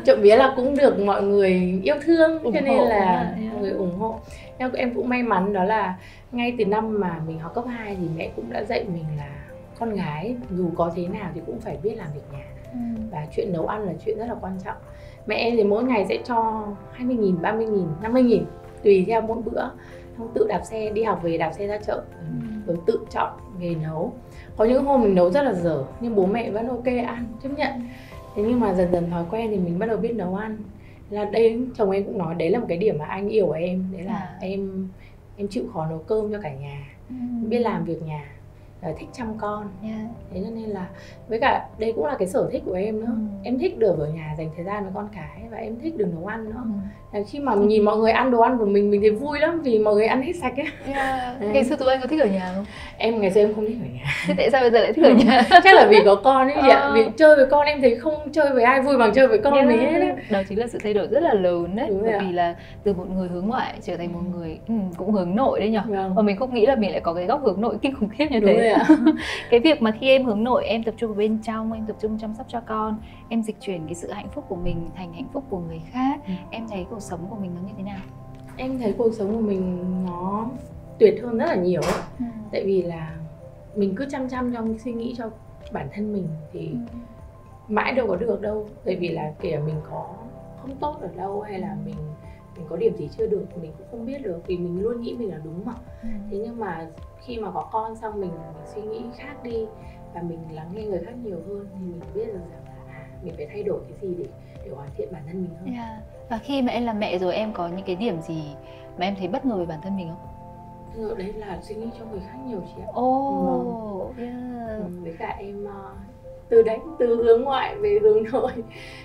trộm vía là cũng được mọi người yêu thương ủng cho nên là mọi người ủng hộ. Nhưng em cũng may mắn đó là ngay từ năm mà mình học cấp 2 thì mẹ cũng đã dạy mình là con gái dù có thế nào thì cũng phải biết làm việc nhà. Ừ. và chuyện nấu ăn là chuyện rất là quan trọng. Mẹ em thì mỗi ngày sẽ cho 20 nghìn, 30 nghìn, 50 nghìn tùy theo mỗi bữa xong tự đạp xe đi học về đạp xe ra chợ ừ. rồi tự chọn về nấu có những hôm mình nấu rất là dở nhưng bố mẹ vẫn ok ăn chấp nhận thế nhưng mà dần dần thói quen thì mình bắt đầu biết nấu ăn là đây chồng em cũng nói đấy là một cái điểm mà anh yêu ở em đấy là à. em em chịu khó nấu cơm cho cả nhà ừ. biết làm việc nhà thích chăm con yeah. thế cho nên là với cả đây cũng là cái sở thích của em nữa ừ. em thích được ở nhà dành thời gian với con cái và em thích được nấu ăn nữa ừ. khi mà nhìn mọi người ăn đồ ăn của mình mình thấy vui lắm vì mọi người ăn hết sạch ấy yeah. ngày xưa tụi anh có thích ở nhà không em ngày xưa em không thích ở nhà thế tại sao bây giờ lại thích ở nhà chắc là vì có con ấy chị ạ ờ. vì chơi với con em thấy không chơi với ai vui bằng chơi với con yeah. mình hết ấy. đó chính là sự thay đổi rất là lớn đấy bởi vì là từ một người hướng ngoại trở thành một người ừ, cũng hướng nội đấy nhở vâng. và mình không nghĩ là mình lại có cái góc hướng nội kinh khủng khiếp như thế cái việc mà khi em hướng nội em tập trung bên trong em tập trung chăm sóc cho con em dịch chuyển cái sự hạnh phúc của mình thành hạnh phúc của người khác ừ. em thấy cuộc sống của mình nó như thế nào em thấy cuộc sống của mình nó tuyệt hơn rất là nhiều ấy. Ừ. tại vì là mình cứ chăm chăm trong suy nghĩ cho bản thân mình thì ừ. mãi đâu có được đâu tại vì là kể mình có không tốt ở đâu hay là mình mình có điểm gì chưa được mình cũng không biết được vì mình luôn nghĩ mình là đúng mà ừ. thế nhưng mà khi mà có con xong mình mình suy nghĩ khác đi và mình lắng nghe người khác nhiều hơn thì mình biết được rằng là à, mình phải thay đổi cái gì để để hoàn thiện bản thân mình hơn yeah. và khi mà em là mẹ rồi em có những cái điểm gì mà em thấy bất ngờ về bản thân mình không ngờ đấy là suy nghĩ cho người khác nhiều chị ạ. Ồ, oh, yeah. Ừ, với cả em uh, từ đấy từ hướng ngoại về hướng nội.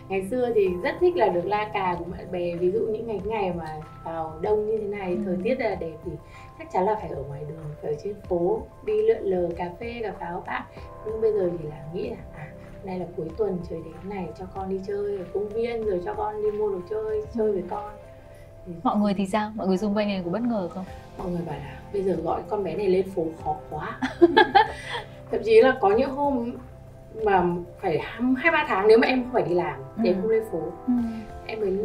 Ngày xưa thì rất thích là được la cà của bạn bè ví dụ những ngày ngày mà vào đông như thế này thời tiết là đẹp thì chắc chắn là phải ở ngoài đường phải ở trên phố đi lượn lờ cà phê cà pháo bạn nhưng bây giờ thì là nghĩ là à nay là cuối tuần trời đến này cho con đi chơi ở công viên rồi cho con đi mua đồ chơi chơi với con. Thì... mọi người thì sao? Mọi người xung quanh này có bất ngờ không? Mọi người bảo là bây giờ gọi con bé này lên phố khó quá. Thậm chí là có những hôm mà phải hai ba tháng nếu mà em không phải đi làm thì ừ. em không lên phố ừ. em mới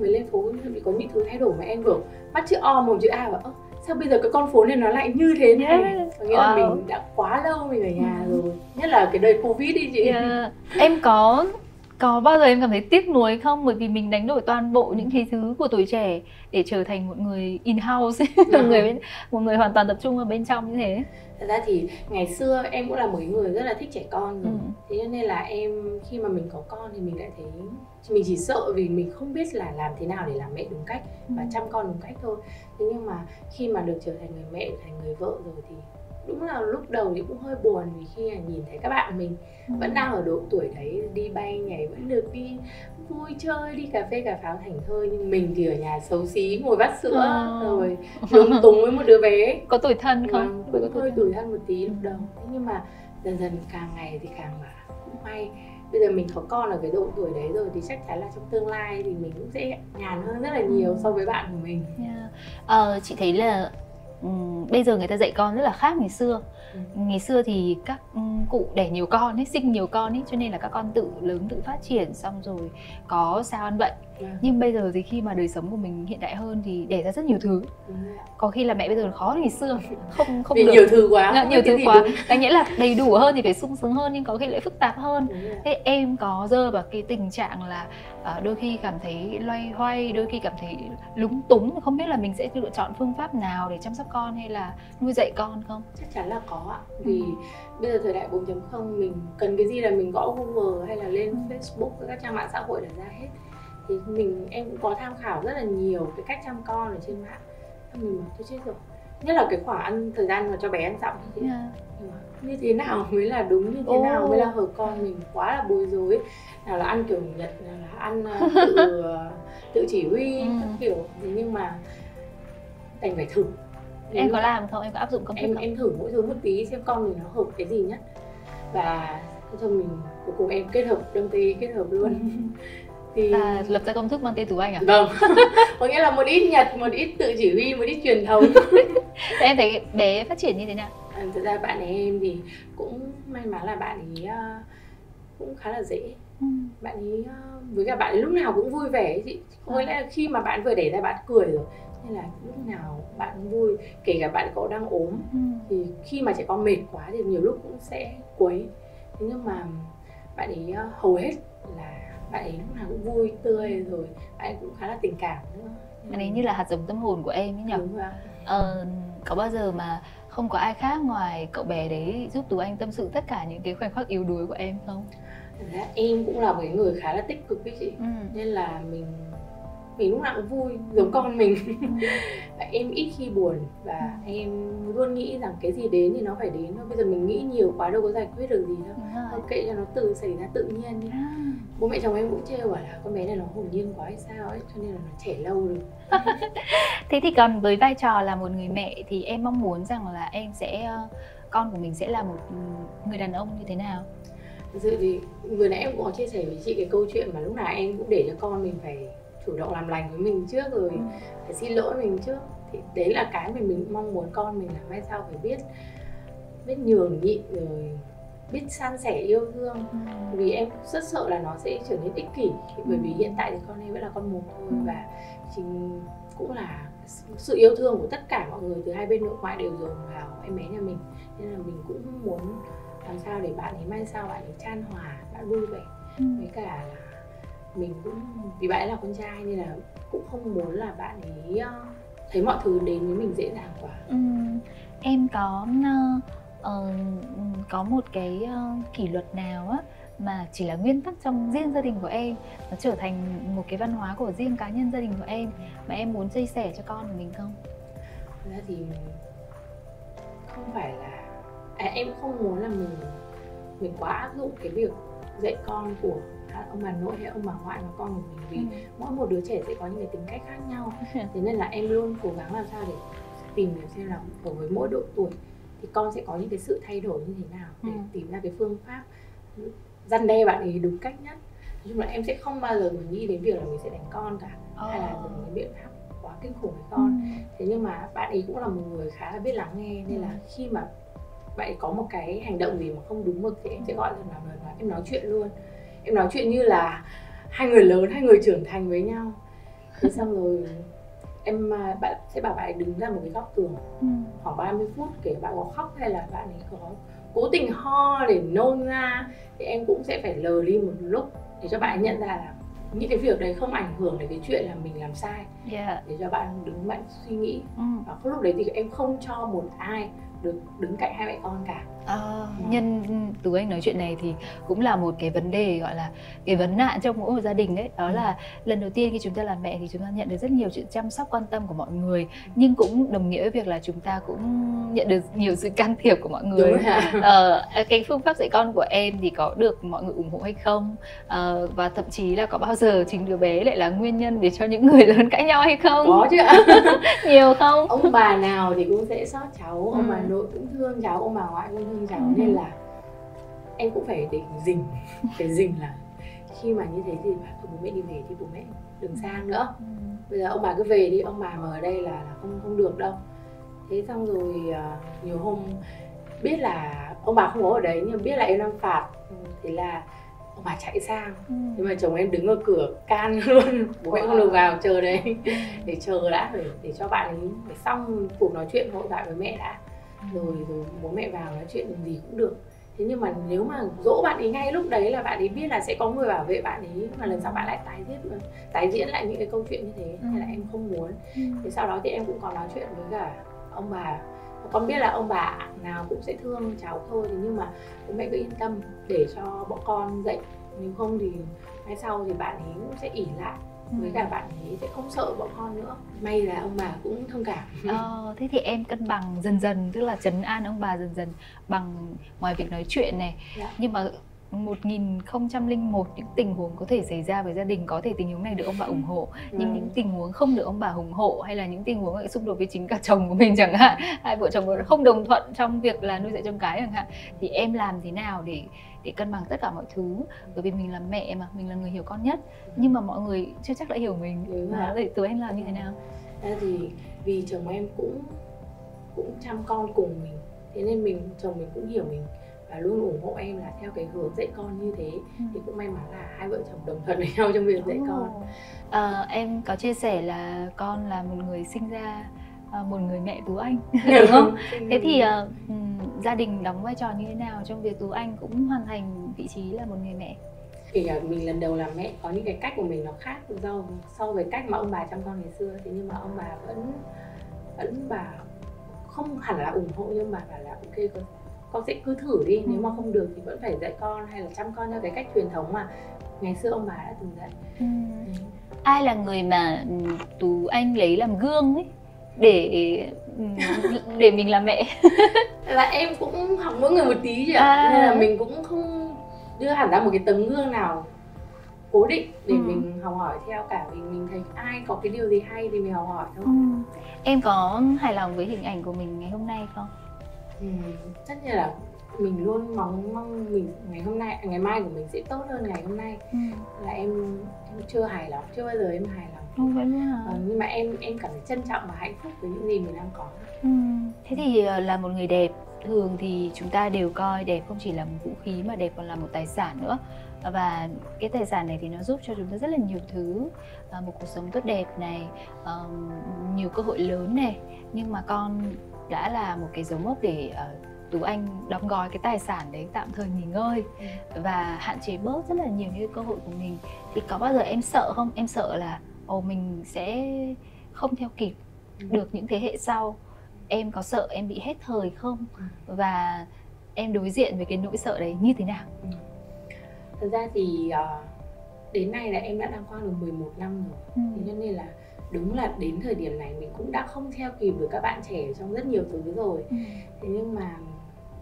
mới lên phố thì có những thứ thay đổi mà em kiểu bắt chữ o một chữ a và sao bây giờ cái con phố này nó lại như thế này yeah. có nghĩa wow. là mình đã quá lâu mình ở nhà ừ. rồi nhất là cái đời covid đi chị yeah. em có có bao giờ em cảm thấy tiếc nuối không? Bởi vì mình đánh đổi toàn bộ những cái thứ của tuổi trẻ để trở thành một người in house một người bên, một người hoàn toàn tập trung ở bên trong như thế. Thật ra thì ngày xưa em cũng là một người rất là thích trẻ con rồi. Ừ. thế cho nên là em khi mà mình có con thì mình lại thấy mình chỉ sợ vì mình không biết là làm thế nào để làm mẹ đúng cách và ừ. chăm con đúng cách thôi. Thế nhưng mà khi mà được trở thành người mẹ thành người vợ rồi thì đúng là lúc đầu thì cũng hơi buồn vì khi nhìn thấy các bạn mình ừ. vẫn đang ở độ tuổi đấy đi bay nhảy vẫn được đi vui chơi đi cà phê cà pháo thành thơi. Nhưng mình thì ở nhà xấu xí ngồi vắt sữa à. rồi lúng túng với một đứa bé. Có tuổi thân không? vâng, cũng hơi tuổi thân. một tí lúc đầu. Thế nhưng mà dần dần càng ngày thì càng mà cũng may. Bây giờ mình có con ở cái độ tuổi đấy rồi thì chắc chắn là trong tương lai thì mình cũng sẽ nhàn hơn rất là nhiều so với bạn của mình. Yeah. ờ, chị thấy là bây giờ người ta dạy con rất là khác ngày xưa ừ. ngày xưa thì các cụ đẻ nhiều con ấy sinh nhiều con ấy cho nên là các con tự lớn tự phát triển xong rồi có sao ăn vậy yeah. nhưng bây giờ thì khi mà đời sống của mình hiện đại hơn thì đẻ ra rất nhiều thứ. Yeah. có khi là mẹ bây giờ khó ngày xưa. Không không được. nhiều thứ quá. Dạ, nhiều thứ quá. đáng nghĩa là đầy đủ hơn thì phải sung sướng hơn nhưng có khi lại phức tạp hơn. Thế em có rơi vào cái tình trạng là uh, đôi khi cảm thấy loay hoay đôi khi cảm thấy lúng túng không biết là mình sẽ lựa chọn phương pháp nào để chăm sóc con hay là nuôi dạy con không? Chắc chắn là có ạ. Vì ừ. bây giờ thời đại 4.0 mình cần cái gì là mình gõ Google hay là lên ừ. Facebook các trang mạng xã hội là ra hết thì mình em cũng có tham khảo rất là nhiều cái cách chăm con ở trên mạng mình bảo tôi chết rồi nhất là cái khoảng ăn thời gian mà cho bé ăn dặm thì yeah. như thế nào mới là đúng như thế oh. nào mới là hợp con mình quá là bối rối nào là ăn kiểu nhật nào là ăn ờ, tự ờ, tự chỉ huy ừ. kiểu thế nhưng mà đành phải thử em có làm không em có áp dụng công thức em không? em thử mỗi thứ một tí xem con mình nó hợp cái gì nhất và cho mình cuối cùng em kết hợp đăng ký kết hợp luôn. thì à, lập ra công thức mang tên tú anh à? Vâng. Có nghĩa là một ít nhật một ít tự chỉ huy một ít truyền thống. Thế em thấy bé phát triển như thế nào? À, thực ra bạn ấy em thì cũng may mắn là bạn ấy uh, cũng khá là dễ. Ừ. bạn ấy uh, với cả bạn ấy lúc nào cũng vui vẻ chị. Có à. lẽ là khi mà bạn vừa để ra bạn cười rồi nên là lúc nào bạn cũng vui. Kể cả bạn có đang ốm ừ. thì khi mà trẻ con mệt quá thì nhiều lúc cũng sẽ quấy. Thế nhưng mà bạn ấy uh, hầu hết là bạn ấy lúc nào cũng vui tươi rồi bạn ấy cũng khá là tình cảm nữa bạn ấy như là hạt giống tâm hồn của em ấy nhỉ? Đúng rồi ờ, có bao giờ mà không có ai khác ngoài cậu bé đấy giúp tú anh tâm sự tất cả những cái khoảnh khắc yếu đuối của em không? Em cũng là một người khá là tích cực với chị. Ừ. nên là mình mình lúc nào cũng vui giống con mình. Em ít khi buồn và em luôn nghĩ rằng cái gì đến thì nó phải đến thôi. Bây giờ mình nghĩ nhiều quá đâu có giải quyết được gì đâu. Thôi kệ cho nó tự xảy ra tự nhiên đi. À. bố mẹ chồng em cũng trêu bảo là con bé này nó hồn nhiên quá hay sao ấy cho nên là nó trẻ lâu được thế thì còn với vai trò là một người mẹ thì em mong muốn rằng là em sẽ ờ, con của mình sẽ là một người đàn ông như thế nào? Thực sự thì vừa nãy em cũng có chia sẻ với chị cái câu chuyện mà lúc nào em cũng để cho con mình phải chủ động làm lành với mình trước rồi ừ. phải xin lỗi mình trước thì đấy là cái mà mình mong muốn con mình là mai sau phải biết biết nhường nhịn rồi biết san sẻ yêu thương ừ. vì em rất sợ là nó sẽ trở nên ích kỷ bởi vì ừ. hiện tại thì con em vẫn là con một thôi ừ. và chính cũng là sự yêu thương của tất cả mọi người từ hai bên nội ngoại đều dồn vào em bé nhà mình nên là mình cũng muốn làm sao để bạn ấy mai sau bạn ấy chan hòa bạn vui vẻ ừ. với cả là mình cũng vì bạn ấy là con trai nên là cũng không muốn là bạn ấy ờ, thấy mọi thứ đến với mình dễ dàng quá ừ. em có uh, có một cái uh, kỷ luật nào á mà chỉ là nguyên tắc trong riêng gia đình của em nó trở thành một cái văn hóa của riêng cá nhân gia đình của em mà em muốn chia sẻ cho con của mình không? Thật ra thì không phải là à, em không muốn là mình mình quá áp dụng cái việc dạy con của ông bà nội hay ông bà ngoại và con của mình vì ừ. mỗi một đứa trẻ sẽ có những cái tính cách khác nhau thế nên là em luôn cố gắng làm sao để tìm hiểu xem là ở với mỗi độ tuổi thì con sẽ có những cái sự thay đổi như thế nào để ừ. tìm ra cái phương pháp răn đe bạn ấy đúng cách nhất nói chung là em sẽ không bao giờ mình nghĩ đến việc là mình sẽ đánh con cả oh. hay là dùng cái biện pháp quá kinh khủng với con ừ. thế nhưng mà bạn ấy cũng là một người khá là biết lắng nghe nên ừ. là khi mà bạn ấy có một cái hành động gì mà không đúng mực thì em sẽ gọi là là em nói chuyện luôn em nói chuyện như là hai người lớn hai người trưởng thành với nhau thế xong rồi em à, bạn sẽ bảo bạn ấy đứng ra một cái góc tường ừ. khoảng 30 phút kể bạn có khóc hay là bạn ấy có cố tình ho để nôn ra thì em cũng sẽ phải lờ đi một lúc để cho bạn ấy nhận ra là những cái việc đấy không ảnh hưởng đến cái chuyện là mình làm sai yeah. để cho bạn đứng mạnh suy nghĩ ừ. và lúc đấy thì em không cho một ai được đứng cạnh hai mẹ con cả à, nhân tú anh nói chuyện này thì cũng là một cái vấn đề gọi là cái vấn nạn trong mỗi một gia đình đấy. Đó ừ. là lần đầu tiên khi chúng ta làm mẹ thì chúng ta nhận được rất nhiều sự chăm sóc quan tâm của mọi người nhưng cũng đồng nghĩa với việc là chúng ta cũng nhận được nhiều sự can thiệp của mọi người. Ờ, cái phương pháp dạy con của em thì có được mọi người ủng hộ hay không? Ờ, và thậm chí là có bao giờ chính đứa bé lại là nguyên nhân để cho những người lớn cãi nhau hay không? Có chứ. Nhiều không? Ông bà nào thì cũng sẽ sót cháu ông ừ. bà nội cũng thương cháu ông bà ngoại cũng thương cháu ừ. nên là em cũng phải để dình phải dình là khi mà như thế thì bà bố mẹ đi về thì bố mẹ đừng sang nữa ừ. bây giờ ông bà cứ về đi ông bà mà ở đây là, là không không được đâu thế xong rồi uh, nhiều hôm biết là ông bà không có ở đấy nhưng biết là em đang phạt thế là ông bà chạy sang ừ. nhưng mà chồng em đứng ở cửa can luôn bố mẹ không được vào chờ đấy ừ. để chờ đã để, để cho bạn ấy để xong cuộc nói chuyện hội thoại với mẹ đã ừ. Rồi rồi bố mẹ vào nói chuyện gì cũng được. Thế nhưng mà nếu mà dỗ bạn ấy ngay lúc đấy là bạn ấy biết là sẽ có người bảo vệ bạn ấy mà lần sau bạn lại tái diễn tái diễn lại những cái câu chuyện như thế ừ. là em không muốn. Ừ. thế sau đó thì em cũng có nói chuyện với cả ông bà. Con biết là ông bà nào cũng sẽ thương cháu thôi nhưng mà bố mẹ cứ yên tâm để cho bọn con dậy. Nếu không thì mai sau thì bạn ấy cũng sẽ ỉ lại với ừ. cả bạn ấy sẽ không sợ bọn con nữa may là ông bà cũng thông cảm ờ, thế thì em cân bằng dần dần tức là chấn an ông bà dần dần bằng ngoài việc nói chuyện này dạ. nhưng mà 1001 những tình huống có thể xảy ra với gia đình có thể tình huống này được ông bà ủng hộ nhưng ừ. những tình huống không được ông bà ủng hộ hay là những tình huống xung đột với chính cả chồng của mình chẳng hạn hai vợ chồng không đồng thuận trong việc là nuôi dạy con cái chẳng hạn thì em làm thế nào để để cân bằng tất cả mọi thứ. Bởi vì mình là mẹ mà mình là người hiểu con nhất. Nhưng mà mọi người chưa chắc đã hiểu mình. Đúng mà để từ em làm như thế nào? Thế thì vì chồng em cũng cũng chăm con cùng mình thế nên mình chồng mình cũng hiểu mình và luôn ủng hộ em là theo cái hướng dạy con như thế. Ừ. thì cũng may mắn là hai vợ chồng đồng thuận với nhau trong việc dạy oh. con à, em có chia sẻ là con là một người sinh ra uh, một người mẹ tú anh đúng không thế thì uh, gia đình đóng vai trò như thế nào trong việc tú anh cũng hoàn thành vị trí là một người mẹ kể cả mình lần đầu làm mẹ có những cái cách của mình nó khác do so với cách mà ông bà chăm con ngày xưa thế nhưng mà ông bà vẫn vẫn bà không hẳn là ủng hộ nhưng mà bảo là ok con con sẽ cứ thử đi ừ. nếu mà không được thì vẫn phải dạy con hay là chăm con theo cái cách truyền thống mà ngày xưa ông bà đã từng dạy ừ. Ừ. ai là người mà ừ, tú anh lấy làm gương ấy để ừ, để mình làm mẹ là em cũng học mỗi người một tí chứ ạ à. nên là mình cũng không đưa hẳn ra một cái tấm gương nào cố định để ừ. mình học hỏi theo cả mình mình thấy ai có cái điều gì hay thì mình học hỏi thôi ừ. em có hài lòng với hình ảnh của mình ngày hôm nay không ừ, tất nhiên là mình luôn mong mong mình ngày hôm nay ngày mai của mình sẽ tốt hơn ngày hôm nay ừ. là em em chưa hài lòng chưa bao giờ em hài lòng không vậy hả? Ờ, nhưng mà em em cảm thấy trân trọng và hạnh phúc với những gì mình đang có ừ. thế thì ờ, là một người đẹp thường thì chúng ta đều coi đẹp không chỉ là một vũ khí mà đẹp còn là một tài sản nữa và cái tài sản này thì nó giúp cho chúng ta rất là nhiều thứ à, một cuộc sống tốt đẹp này um, nhiều cơ hội lớn này nhưng mà con đã là một cái dấu mốc để uh, tú anh đóng gói cái tài sản đấy tạm thời nghỉ ngơi ừ. và hạn chế bớt rất là nhiều những cơ hội của mình thì có bao giờ em sợ không em sợ là ồ mình sẽ không theo kịp ừ. được những thế hệ sau em có sợ em bị hết thời không ừ. và em đối diện với cái nỗi sợ đấy như thế nào ừ. thật ra thì uh, đến nay là em đã đăng quang được 11 năm rồi ừ. thế cho nên là đúng là đến thời điểm này mình cũng đã không theo kịp được các bạn trẻ trong rất nhiều thứ rồi ừ. thế nhưng mà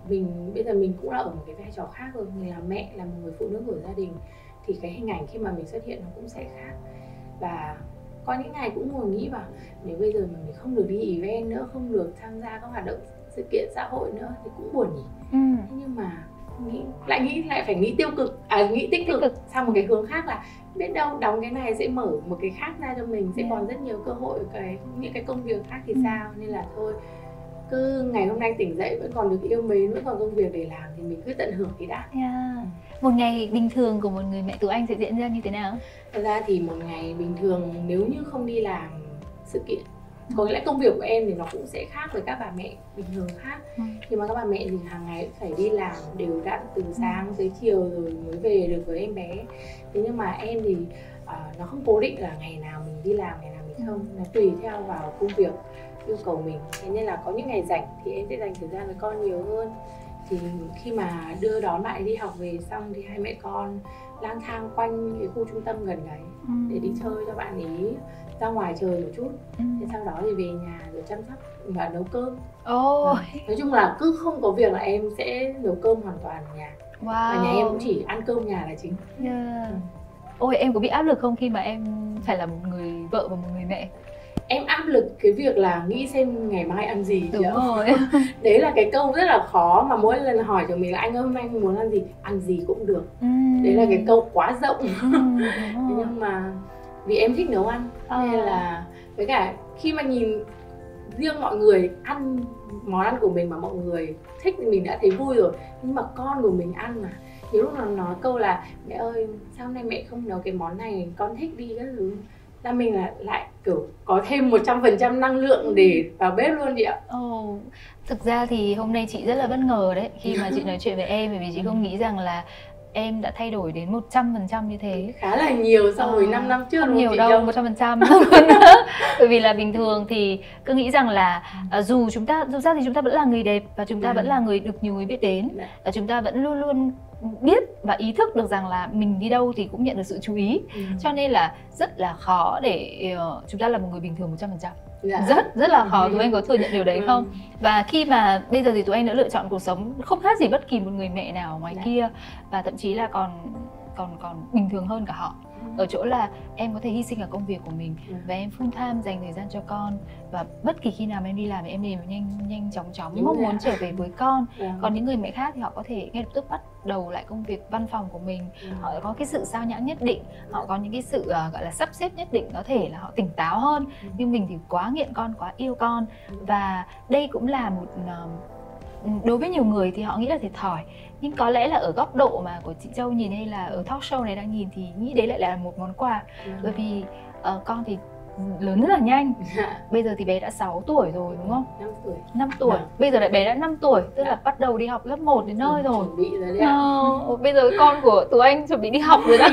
mình bây giờ mình cũng là ở một cái vai trò khác rồi mình là mẹ là một người phụ nữ của gia đình thì cái hình ảnh khi mà mình xuất hiện nó cũng sẽ khác và có những ngày cũng ngồi nghĩ vào nếu bây giờ mà mình không được đi event nữa không được tham gia các hoạt động sự kiện xã hội nữa thì cũng buồn nhỉ ừ. thế nhưng mà nghĩ lại nghĩ lại phải nghĩ tiêu cực à nghĩ tích cực, cực. sang một cái hướng khác là biết đâu đóng cái này sẽ mở một cái khác ra cho mình sẽ yeah. còn rất nhiều cơ hội cái những cái công việc khác thì ừ. sao nên là thôi cứ ngày hôm nay tỉnh dậy vẫn còn được yêu mến vẫn còn công việc để làm thì mình cứ tận hưởng thì đã. Yeah. một ngày bình thường của một người mẹ tú anh sẽ diễn ra như thế nào? Thật ra thì một ngày bình thường nếu như không đi làm sự kiện có lẽ công việc của em thì nó cũng sẽ khác với các bà mẹ bình thường khác. Ừ. nhưng mà các bà mẹ thì hàng ngày phải đi làm đều đặn từ ừ. sáng tới chiều rồi mới về được với em bé. Thế nhưng mà em thì uh, nó không cố định là ngày nào mình đi làm ngày nào mình không. Nó tùy theo vào công việc yêu cầu mình thế nên là có những ngày rảnh thì em sẽ dành thời gian với con nhiều hơn thì khi mà đưa đón bạn đi học về xong thì hai mẹ con lang thang quanh cái khu trung tâm gần đấy ừ. để đi chơi cho bạn ấy ra ngoài trời một chút ừ. thế sau đó thì về nhà rồi chăm sóc và nấu cơm oh. à, nói chung là cứ không có việc là em sẽ nấu cơm hoàn toàn ở nhà wow. và nhà em cũng chỉ ăn cơm nhà là chính yeah. ừ. ôi em có bị áp lực không khi mà em phải là một người vợ và một người mẹ em áp lực cái việc là nghĩ xem ngày mai ăn gì đúng rồi. Đấy là cái câu rất là khó mà mỗi lần hỏi chồng mình là anh ơi hôm nay muốn ăn gì? Ăn gì cũng được. Ừ. đấy là cái câu quá rộng. Ừ, nhưng mà vì em thích nấu ăn à. nên là với cả khi mà nhìn riêng mọi người ăn món ăn của mình mà mọi người thích thì mình đã thấy vui rồi. Nhưng mà con của mình ăn mà nhiều lúc nó nói câu là mẹ ơi sao hôm nay mẹ không nấu cái món này con thích đi các thứ là mình là lại kiểu có thêm 100% năng lượng để vào bếp luôn chị ạ. Ồ, oh, thực ra thì hôm nay chị rất là bất ngờ đấy khi mà chị nói chuyện với em bởi vì chị không nghĩ rằng là em đã thay đổi đến 100% như thế khá là nhiều so với ờ, 5 năm trước không nhiều đâu một trăm phần trăm bởi vì là bình thường thì cứ nghĩ rằng là uh, dù chúng ta dù sao thì chúng ta vẫn là người đẹp và chúng ta ừ. vẫn là người được nhiều người biết đến và dạ. chúng ta vẫn luôn luôn biết và ý thức được rằng là mình đi đâu thì cũng nhận được sự chú ý ừ. cho nên là rất là khó để uh, chúng ta là một người bình thường 100% dạ. rất rất là khó tụi anh có thừa nhận điều đấy ừ. không và khi mà bây giờ thì tụi anh đã lựa chọn cuộc sống không khác gì bất kỳ một người mẹ nào ngoài dạ. kia và thậm chí là còn còn còn bình thường hơn cả họ ở chỗ là em có thể hy sinh cả công việc của mình ừ. và em full time dành thời gian cho con và bất kỳ khi nào em đi làm thì em đều nhanh nhanh chóng chóng Đúng mong muốn trở về với con yeah. còn những người mẹ khác thì họ có thể ngay lập tức bắt đầu lại công việc văn phòng của mình yeah. họ có cái sự sao nhãn nhất định họ có những cái sự uh, gọi là sắp xếp nhất định có thể là họ tỉnh táo hơn yeah. nhưng mình thì quá nghiện con quá yêu con và đây cũng là một uh, đối với nhiều người thì họ nghĩ là thiệt thòi nhưng có lẽ là ở góc độ mà của chị Châu nhìn hay là ở talk show này đang nhìn thì nghĩ đấy lại là một món quà ừ. bởi vì uh, con thì lớn rất là nhanh. Dạ. bây giờ thì bé đã 6 tuổi rồi đúng không? 5 tuổi. 5 tuổi. À. bây giờ lại bé đã 5 tuổi tức dạ. là bắt đầu đi học lớp 1 đến nơi rồi. chuẩn bị rồi đấy ạ. Ờ, bây giờ con của tụi anh chuẩn bị đi học rồi đó.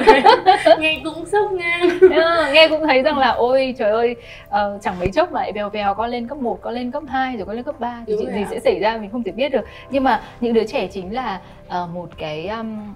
Nghe cũng sốc nghe ờ, nghe cũng thấy rằng là ôi trời ơi uh, chẳng mấy chốc lại vèo vèo con lên cấp 1 con lên cấp 2 rồi con lên cấp 3 thì chuyện gì ạ. sẽ xảy ra mình không thể biết được. Nhưng mà những đứa trẻ chính là uh, một cái um,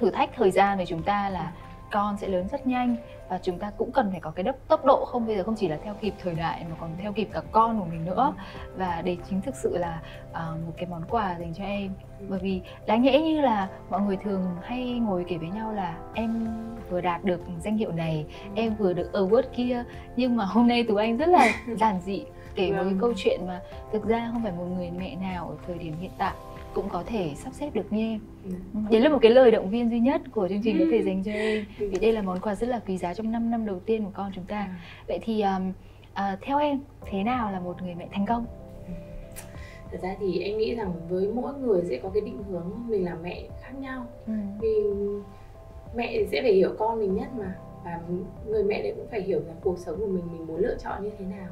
thử thách thời gian với chúng ta là con sẽ lớn rất nhanh và chúng ta cũng cần phải có cái đốc tốc độ không? Bây giờ không chỉ là theo kịp thời đại mà còn theo kịp cả con của mình nữa. Và đấy chính thực sự là uh, một cái món quà dành cho em. Bởi vì đáng nhẽ như là mọi người thường hay ngồi kể với nhau là em vừa đạt được danh hiệu này em vừa được award kia nhưng mà hôm nay tú anh rất là giản dị kể một cái vâng. câu chuyện mà thực ra không phải một người mẹ nào ở thời điểm hiện tại cũng có thể sắp xếp được như em. Ừ. đấy là một cái lời động viên duy nhất của chương trình có thể dành cho em. Vì đây là món quà rất là quý giá trong 5 năm đầu tiên của con chúng ta. Ừ. vậy thì um, uh, theo em thế nào là một người mẹ thành công? Thật ra thì em nghĩ rằng với mỗi người sẽ có cái định hướng mình là mẹ khác nhau. Ừ. vì mẹ sẽ phải hiểu con mình nhất mà. Và người mẹ đấy cũng phải hiểu rằng cuộc sống của mình mình muốn lựa chọn như thế nào.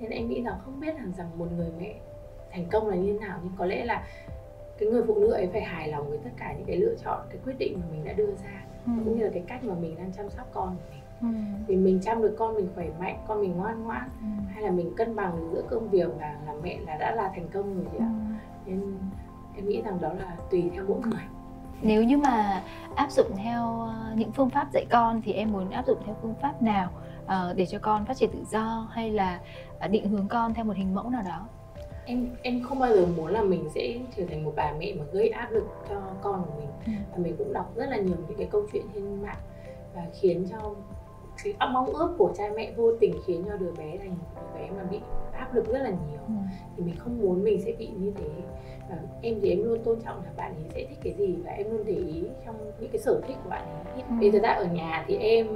Nên em nghĩ rằng không biết rằng rằng một người mẹ thành công là như thế nào. Nhưng có lẽ là cái người phụ nữ ấy phải hài lòng với tất cả những cái lựa chọn cái quyết định mà mình đã đưa ra ừ. cũng như là cái cách mà mình đang chăm sóc con của mình ừ. vì mình chăm được con mình khỏe mạnh con mình ngoan ngoãn ừ. hay là mình cân bằng giữa công việc và làm mẹ là đã là thành công rồi chị ạ ừ. nên em nghĩ rằng đó là tùy theo mỗi người nếu như mà áp dụng theo ờ, những phương pháp dạy con thì em muốn áp dụng theo phương pháp nào uh, để cho con phát triển tự do hay là ờ, định hướng con theo một hình mẫu nào đó em em không bao giờ muốn là mình sẽ trở thành một bà mẹ mà gây áp lực cho con của mình ừ. và mình cũng đọc rất là nhiều những cái câu chuyện trên mạng và khiến cho cái mong ước của cha mẹ vô tình khiến cho đứa bé thành một đứa bé mà bị áp lực rất là nhiều ừ. thì mình không muốn mình sẽ bị như thế và em thì em luôn tôn trọng là bạn ấy sẽ thích cái gì và em luôn để ý trong những cái sở thích của bạn ấy ừ. bây giờ ra ở nhà thì em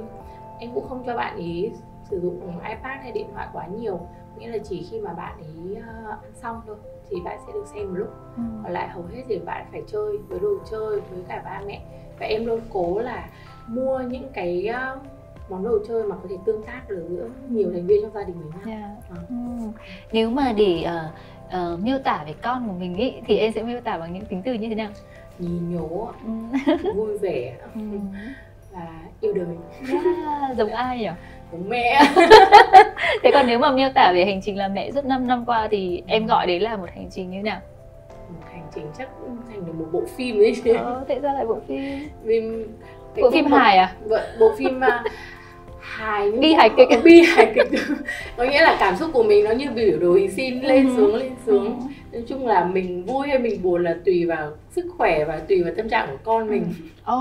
em cũng không cho bạn ấy sử dụng ipad hay điện thoại quá nhiều nghĩa là chỉ khi mà bạn ấy uh, ăn xong thôi thì bạn sẽ được xem một lúc ừ. còn lại hầu hết thì bạn phải chơi với đồ chơi với cả ba mẹ và em luôn cố là mua những cái uh, món đồ chơi mà có thể tương tác được giữa nhiều thành viên trong gia đình với nhau. Yeah. À. Ừ. Nếu mà để uh, uh, miêu tả về con của mình ý, thì em sẽ miêu tả bằng những tính từ như thế nào? Nhí nhố, ừ. vui vẻ ừ. Và yêu đời. Yeah, giống ai nhỉ? Giống mẹ. thế còn nếu mà miêu tả về hành trình làm mẹ suốt 5 năm qua thì em gọi đấy là một hành trình như nào một hành trình chắc thành được một bộ phim ấy chứ ờ, tại sao lại bộ phim vì bộ phim hài à vâng, bộ phim uh, hài bi hài kịch bi hài kịch có nghĩa là cảm xúc của mình nó như biểu đồ hình xin lên ừ. xuống lên xuống ừ. Nói chung là mình vui hay mình buồn là tùy vào sức khỏe và tùy vào tâm trạng của con mình. Ồ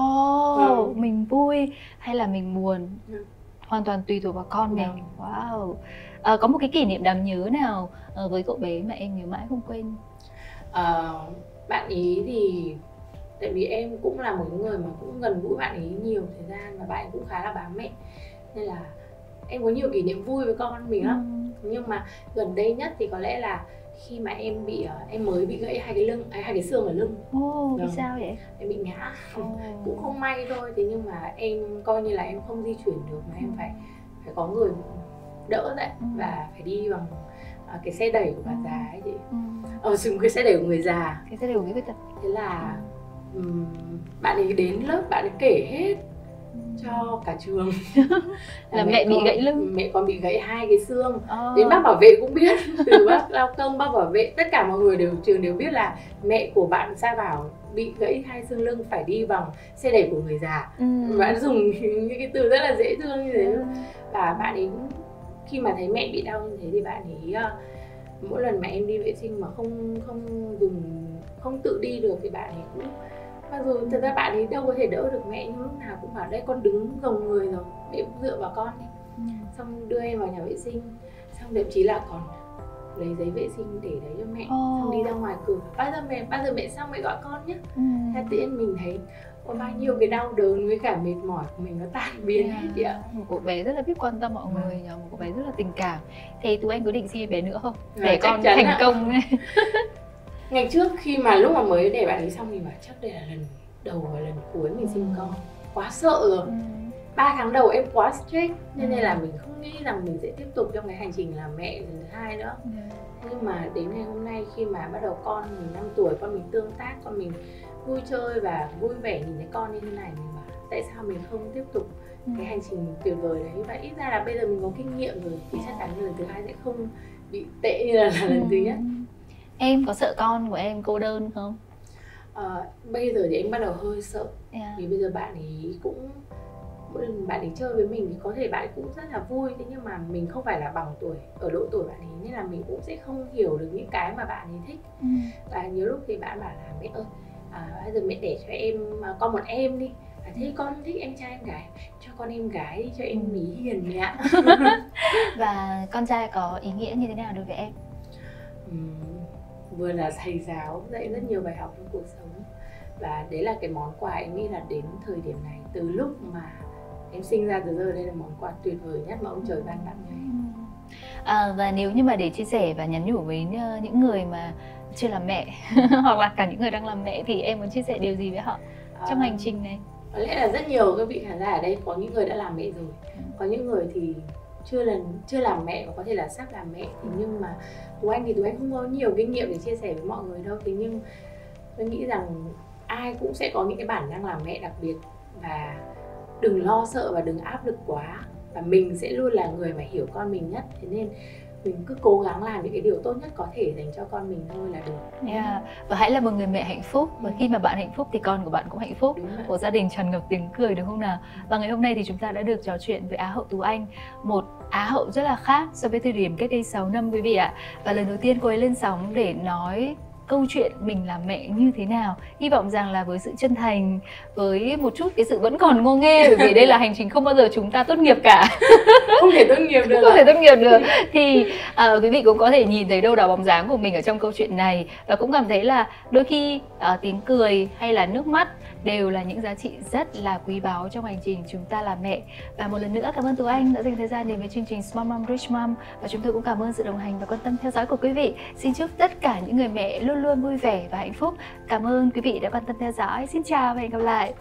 oh, vâng. mình vui hay là mình buồn? Hoàn toàn tùy thuộc vào con mình. Vâng. wow. À, có một cái kỷ niệm đáng nhớ nào uh, với cậu bé mà em nhớ mãi không quên? Uh, bạn ý thì tại vì em cũng là một người mà cũng gần gũi bạn ấy nhiều thời gian và bạn ấy cũng khá là bám mẹ. Nên là em có nhiều kỷ niệm vui với con mình lắm ừ. nhưng mà gần đây nhất thì có lẽ là khi mà em bị uh, em mới bị gãy hai cái lưng hai cái xương ở lưng Ồ, oh, vì vâng. sao vậy? Em bị ngã oh. cũng không may thôi thế nhưng mà em coi như là em không di chuyển được mà em ừ. phải phải có người đỡ đấy ừ. và phải đi bằng uh, cái xe đẩy của bà ừ. già ấy chị ừ. ờ dùng cái xe đẩy của người già cái xe đẩy của người khuyết tật thế là um, bạn ấy đến lớp bạn ấy kể hết cho cả trường là, mẹ, mẹ bị con, gãy lưng mẹ con bị gãy hai cái xương oh. đến bác bảo vệ cũng biết từ bác lao công bác bảo vệ tất cả mọi người đều trường đều biết là mẹ của bạn sa bảo bị gãy hai xương lưng phải đi bằng xe đẩy của người già ừ. bạn dùng những cái từ rất là dễ thương như thế ừ. và bạn ấy khi mà thấy mẹ bị đau như thế thì bạn ấy uh, mỗi lần mà em đi vệ sinh mà không không dùng không tự đi được thì bạn ấy cũng mặc dù thật ra bạn ấy đâu có thể đỡ được mẹ nhưng lúc nào cũng bảo đây con đứng gồng người rồi mẹ cũng dựa vào con đi ừ. xong đưa em vào nhà vệ sinh xong thậm chí là còn lấy giấy vệ sinh để đấy cho mẹ oh. xong đi ra ngoài cửa bao giờ mẹ bao giờ mẹ xong mẹ gọi con nhé ừ. thế tự nhiên mình thấy có bao nhiêu cái đau đớn với cả mệt mỏi của mình nó tan biến yeah. hết chị ạ một cô bé rất là biết quan tâm mọi vâng. người nhờ một cô bé rất là tình cảm thế tụi anh có định sinh bé nữa không để con thành ạ. công ngày trước khi mà lúc mà mới để bạn ấy xong thì bảo chắc đây là lần đầu và lần cuối mình sinh ừ. con quá sợ rồi ừ. ba ừ. tháng đầu em quá stress nên, ừ. nên là mình không nghĩ rằng mình sẽ tiếp tục trong cái hành trình làm mẹ lần thứ hai nữa ừ. nhưng mà đến ngày hôm nay khi mà bắt đầu con mình 5 tuổi con mình tương tác con mình vui chơi và vui vẻ nhìn thấy con như thế này mình bảo tại sao mình không tiếp tục ừ. cái hành trình tuyệt vời đấy và ít ra là bây giờ mình có kinh nghiệm rồi thì chắc chắn lần thứ hai sẽ không bị tệ như là, là lần thứ nhất em có sợ con của em cô đơn không? À, bây giờ thì em bắt đầu hơi sợ. Yeah. vì bây giờ bạn ấy cũng mỗi lần bạn ấy chơi với mình thì có thể bạn ấy cũng rất là vui. Thế nhưng mà mình không phải là bằng tuổi ở độ tuổi bạn ấy nên là mình cũng sẽ không hiểu được những cái mà bạn ấy thích. Ừ. và nhiều lúc thì bạn bảo là mẹ ơi à, bây giờ mẹ để cho em à, con một em đi. À, thế con thích em trai em gái cho con em gái đi cho em ừ. mí hiền mẹ ạ. Và con trai có ý nghĩa như thế nào đối với em? Uhm, vừa là thầy giáo dạy rất nhiều bài học trong cuộc sống. Và đấy là cái món quà em nghĩ là đến thời điểm này từ lúc mà em sinh ra từ giờ đây là món quà tuyệt vời nhất mà ông trời ban tặng cho em. À, và nếu như mà để chia sẻ và nhắn nhủ với ờ, những người mà chưa làm mẹ hoặc là cả những người đang làm mẹ thì em muốn chia sẻ điều gì với họ trong à, hành trình này? có lẽ là rất nhiều các vị khán giả ở đây có những người đã làm mẹ rồi ừ. có những người thì chưa lần chưa làm mẹ và có thể là sắp làm mẹ. Thì nhưng mà tú anh thì tú anh không có nhiều kinh nghiệm để chia sẻ với mọi người đâu. Thế nhưng tôi nghĩ rằng ai cũng sẽ có những cái bản năng làm mẹ đặc biệt. Và đừng lo sợ và đừng áp lực quá. Và mình sẽ luôn là người mà hiểu con mình nhất. Thế nên mình cứ cố gắng làm những cái điều tốt nhất có thể dành cho con mình thôi là được. Yeah. Và hãy là một người mẹ hạnh phúc và ừ. khi mà bạn hạnh phúc thì con của bạn cũng hạnh phúc. Một gia đình tràn ngập tiếng cười đúng không nào? Và ngày hôm nay thì chúng ta đã được trò chuyện với Á hậu Tú Anh, một Á hậu rất là khác so với thời điểm cách đây 6 năm quý vị ạ. Và lần đầu tiên cô ấy lên sóng để nói câu chuyện mình là mẹ như thế nào. Hy vọng rằng là với sự chân thành với một chút cái sự vẫn còn ngô nghê bởi vì đây là hành trình không bao giờ chúng ta tốt nghiệp cả. Không thể tốt nghiệp được không thể tốt nghiệp được. Thì uh, quý vị cũng có thể nhìn thấy đâu đó bóng dáng của mình ở trong câu chuyện này. Và cũng cảm thấy là đôi khi uh, tiếng cười hay là nước mắt đều là những giá trị rất là quý báu trong hành trình chúng ta là mẹ. Và một lần nữa, cảm ơn tú anh đã dành thời gian đến với chương trình Smart Mom, Rich Mom. Và chúng tôi cũng cảm ơn sự đồng hành và quan tâm theo dõi của quý vị. Xin chúc tất cả những người mẹ luôn luôn vui vẻ và hạnh phúc. Cảm ơn quý vị đã quan tâm theo dõi. Xin chào và hẹn gặp lại.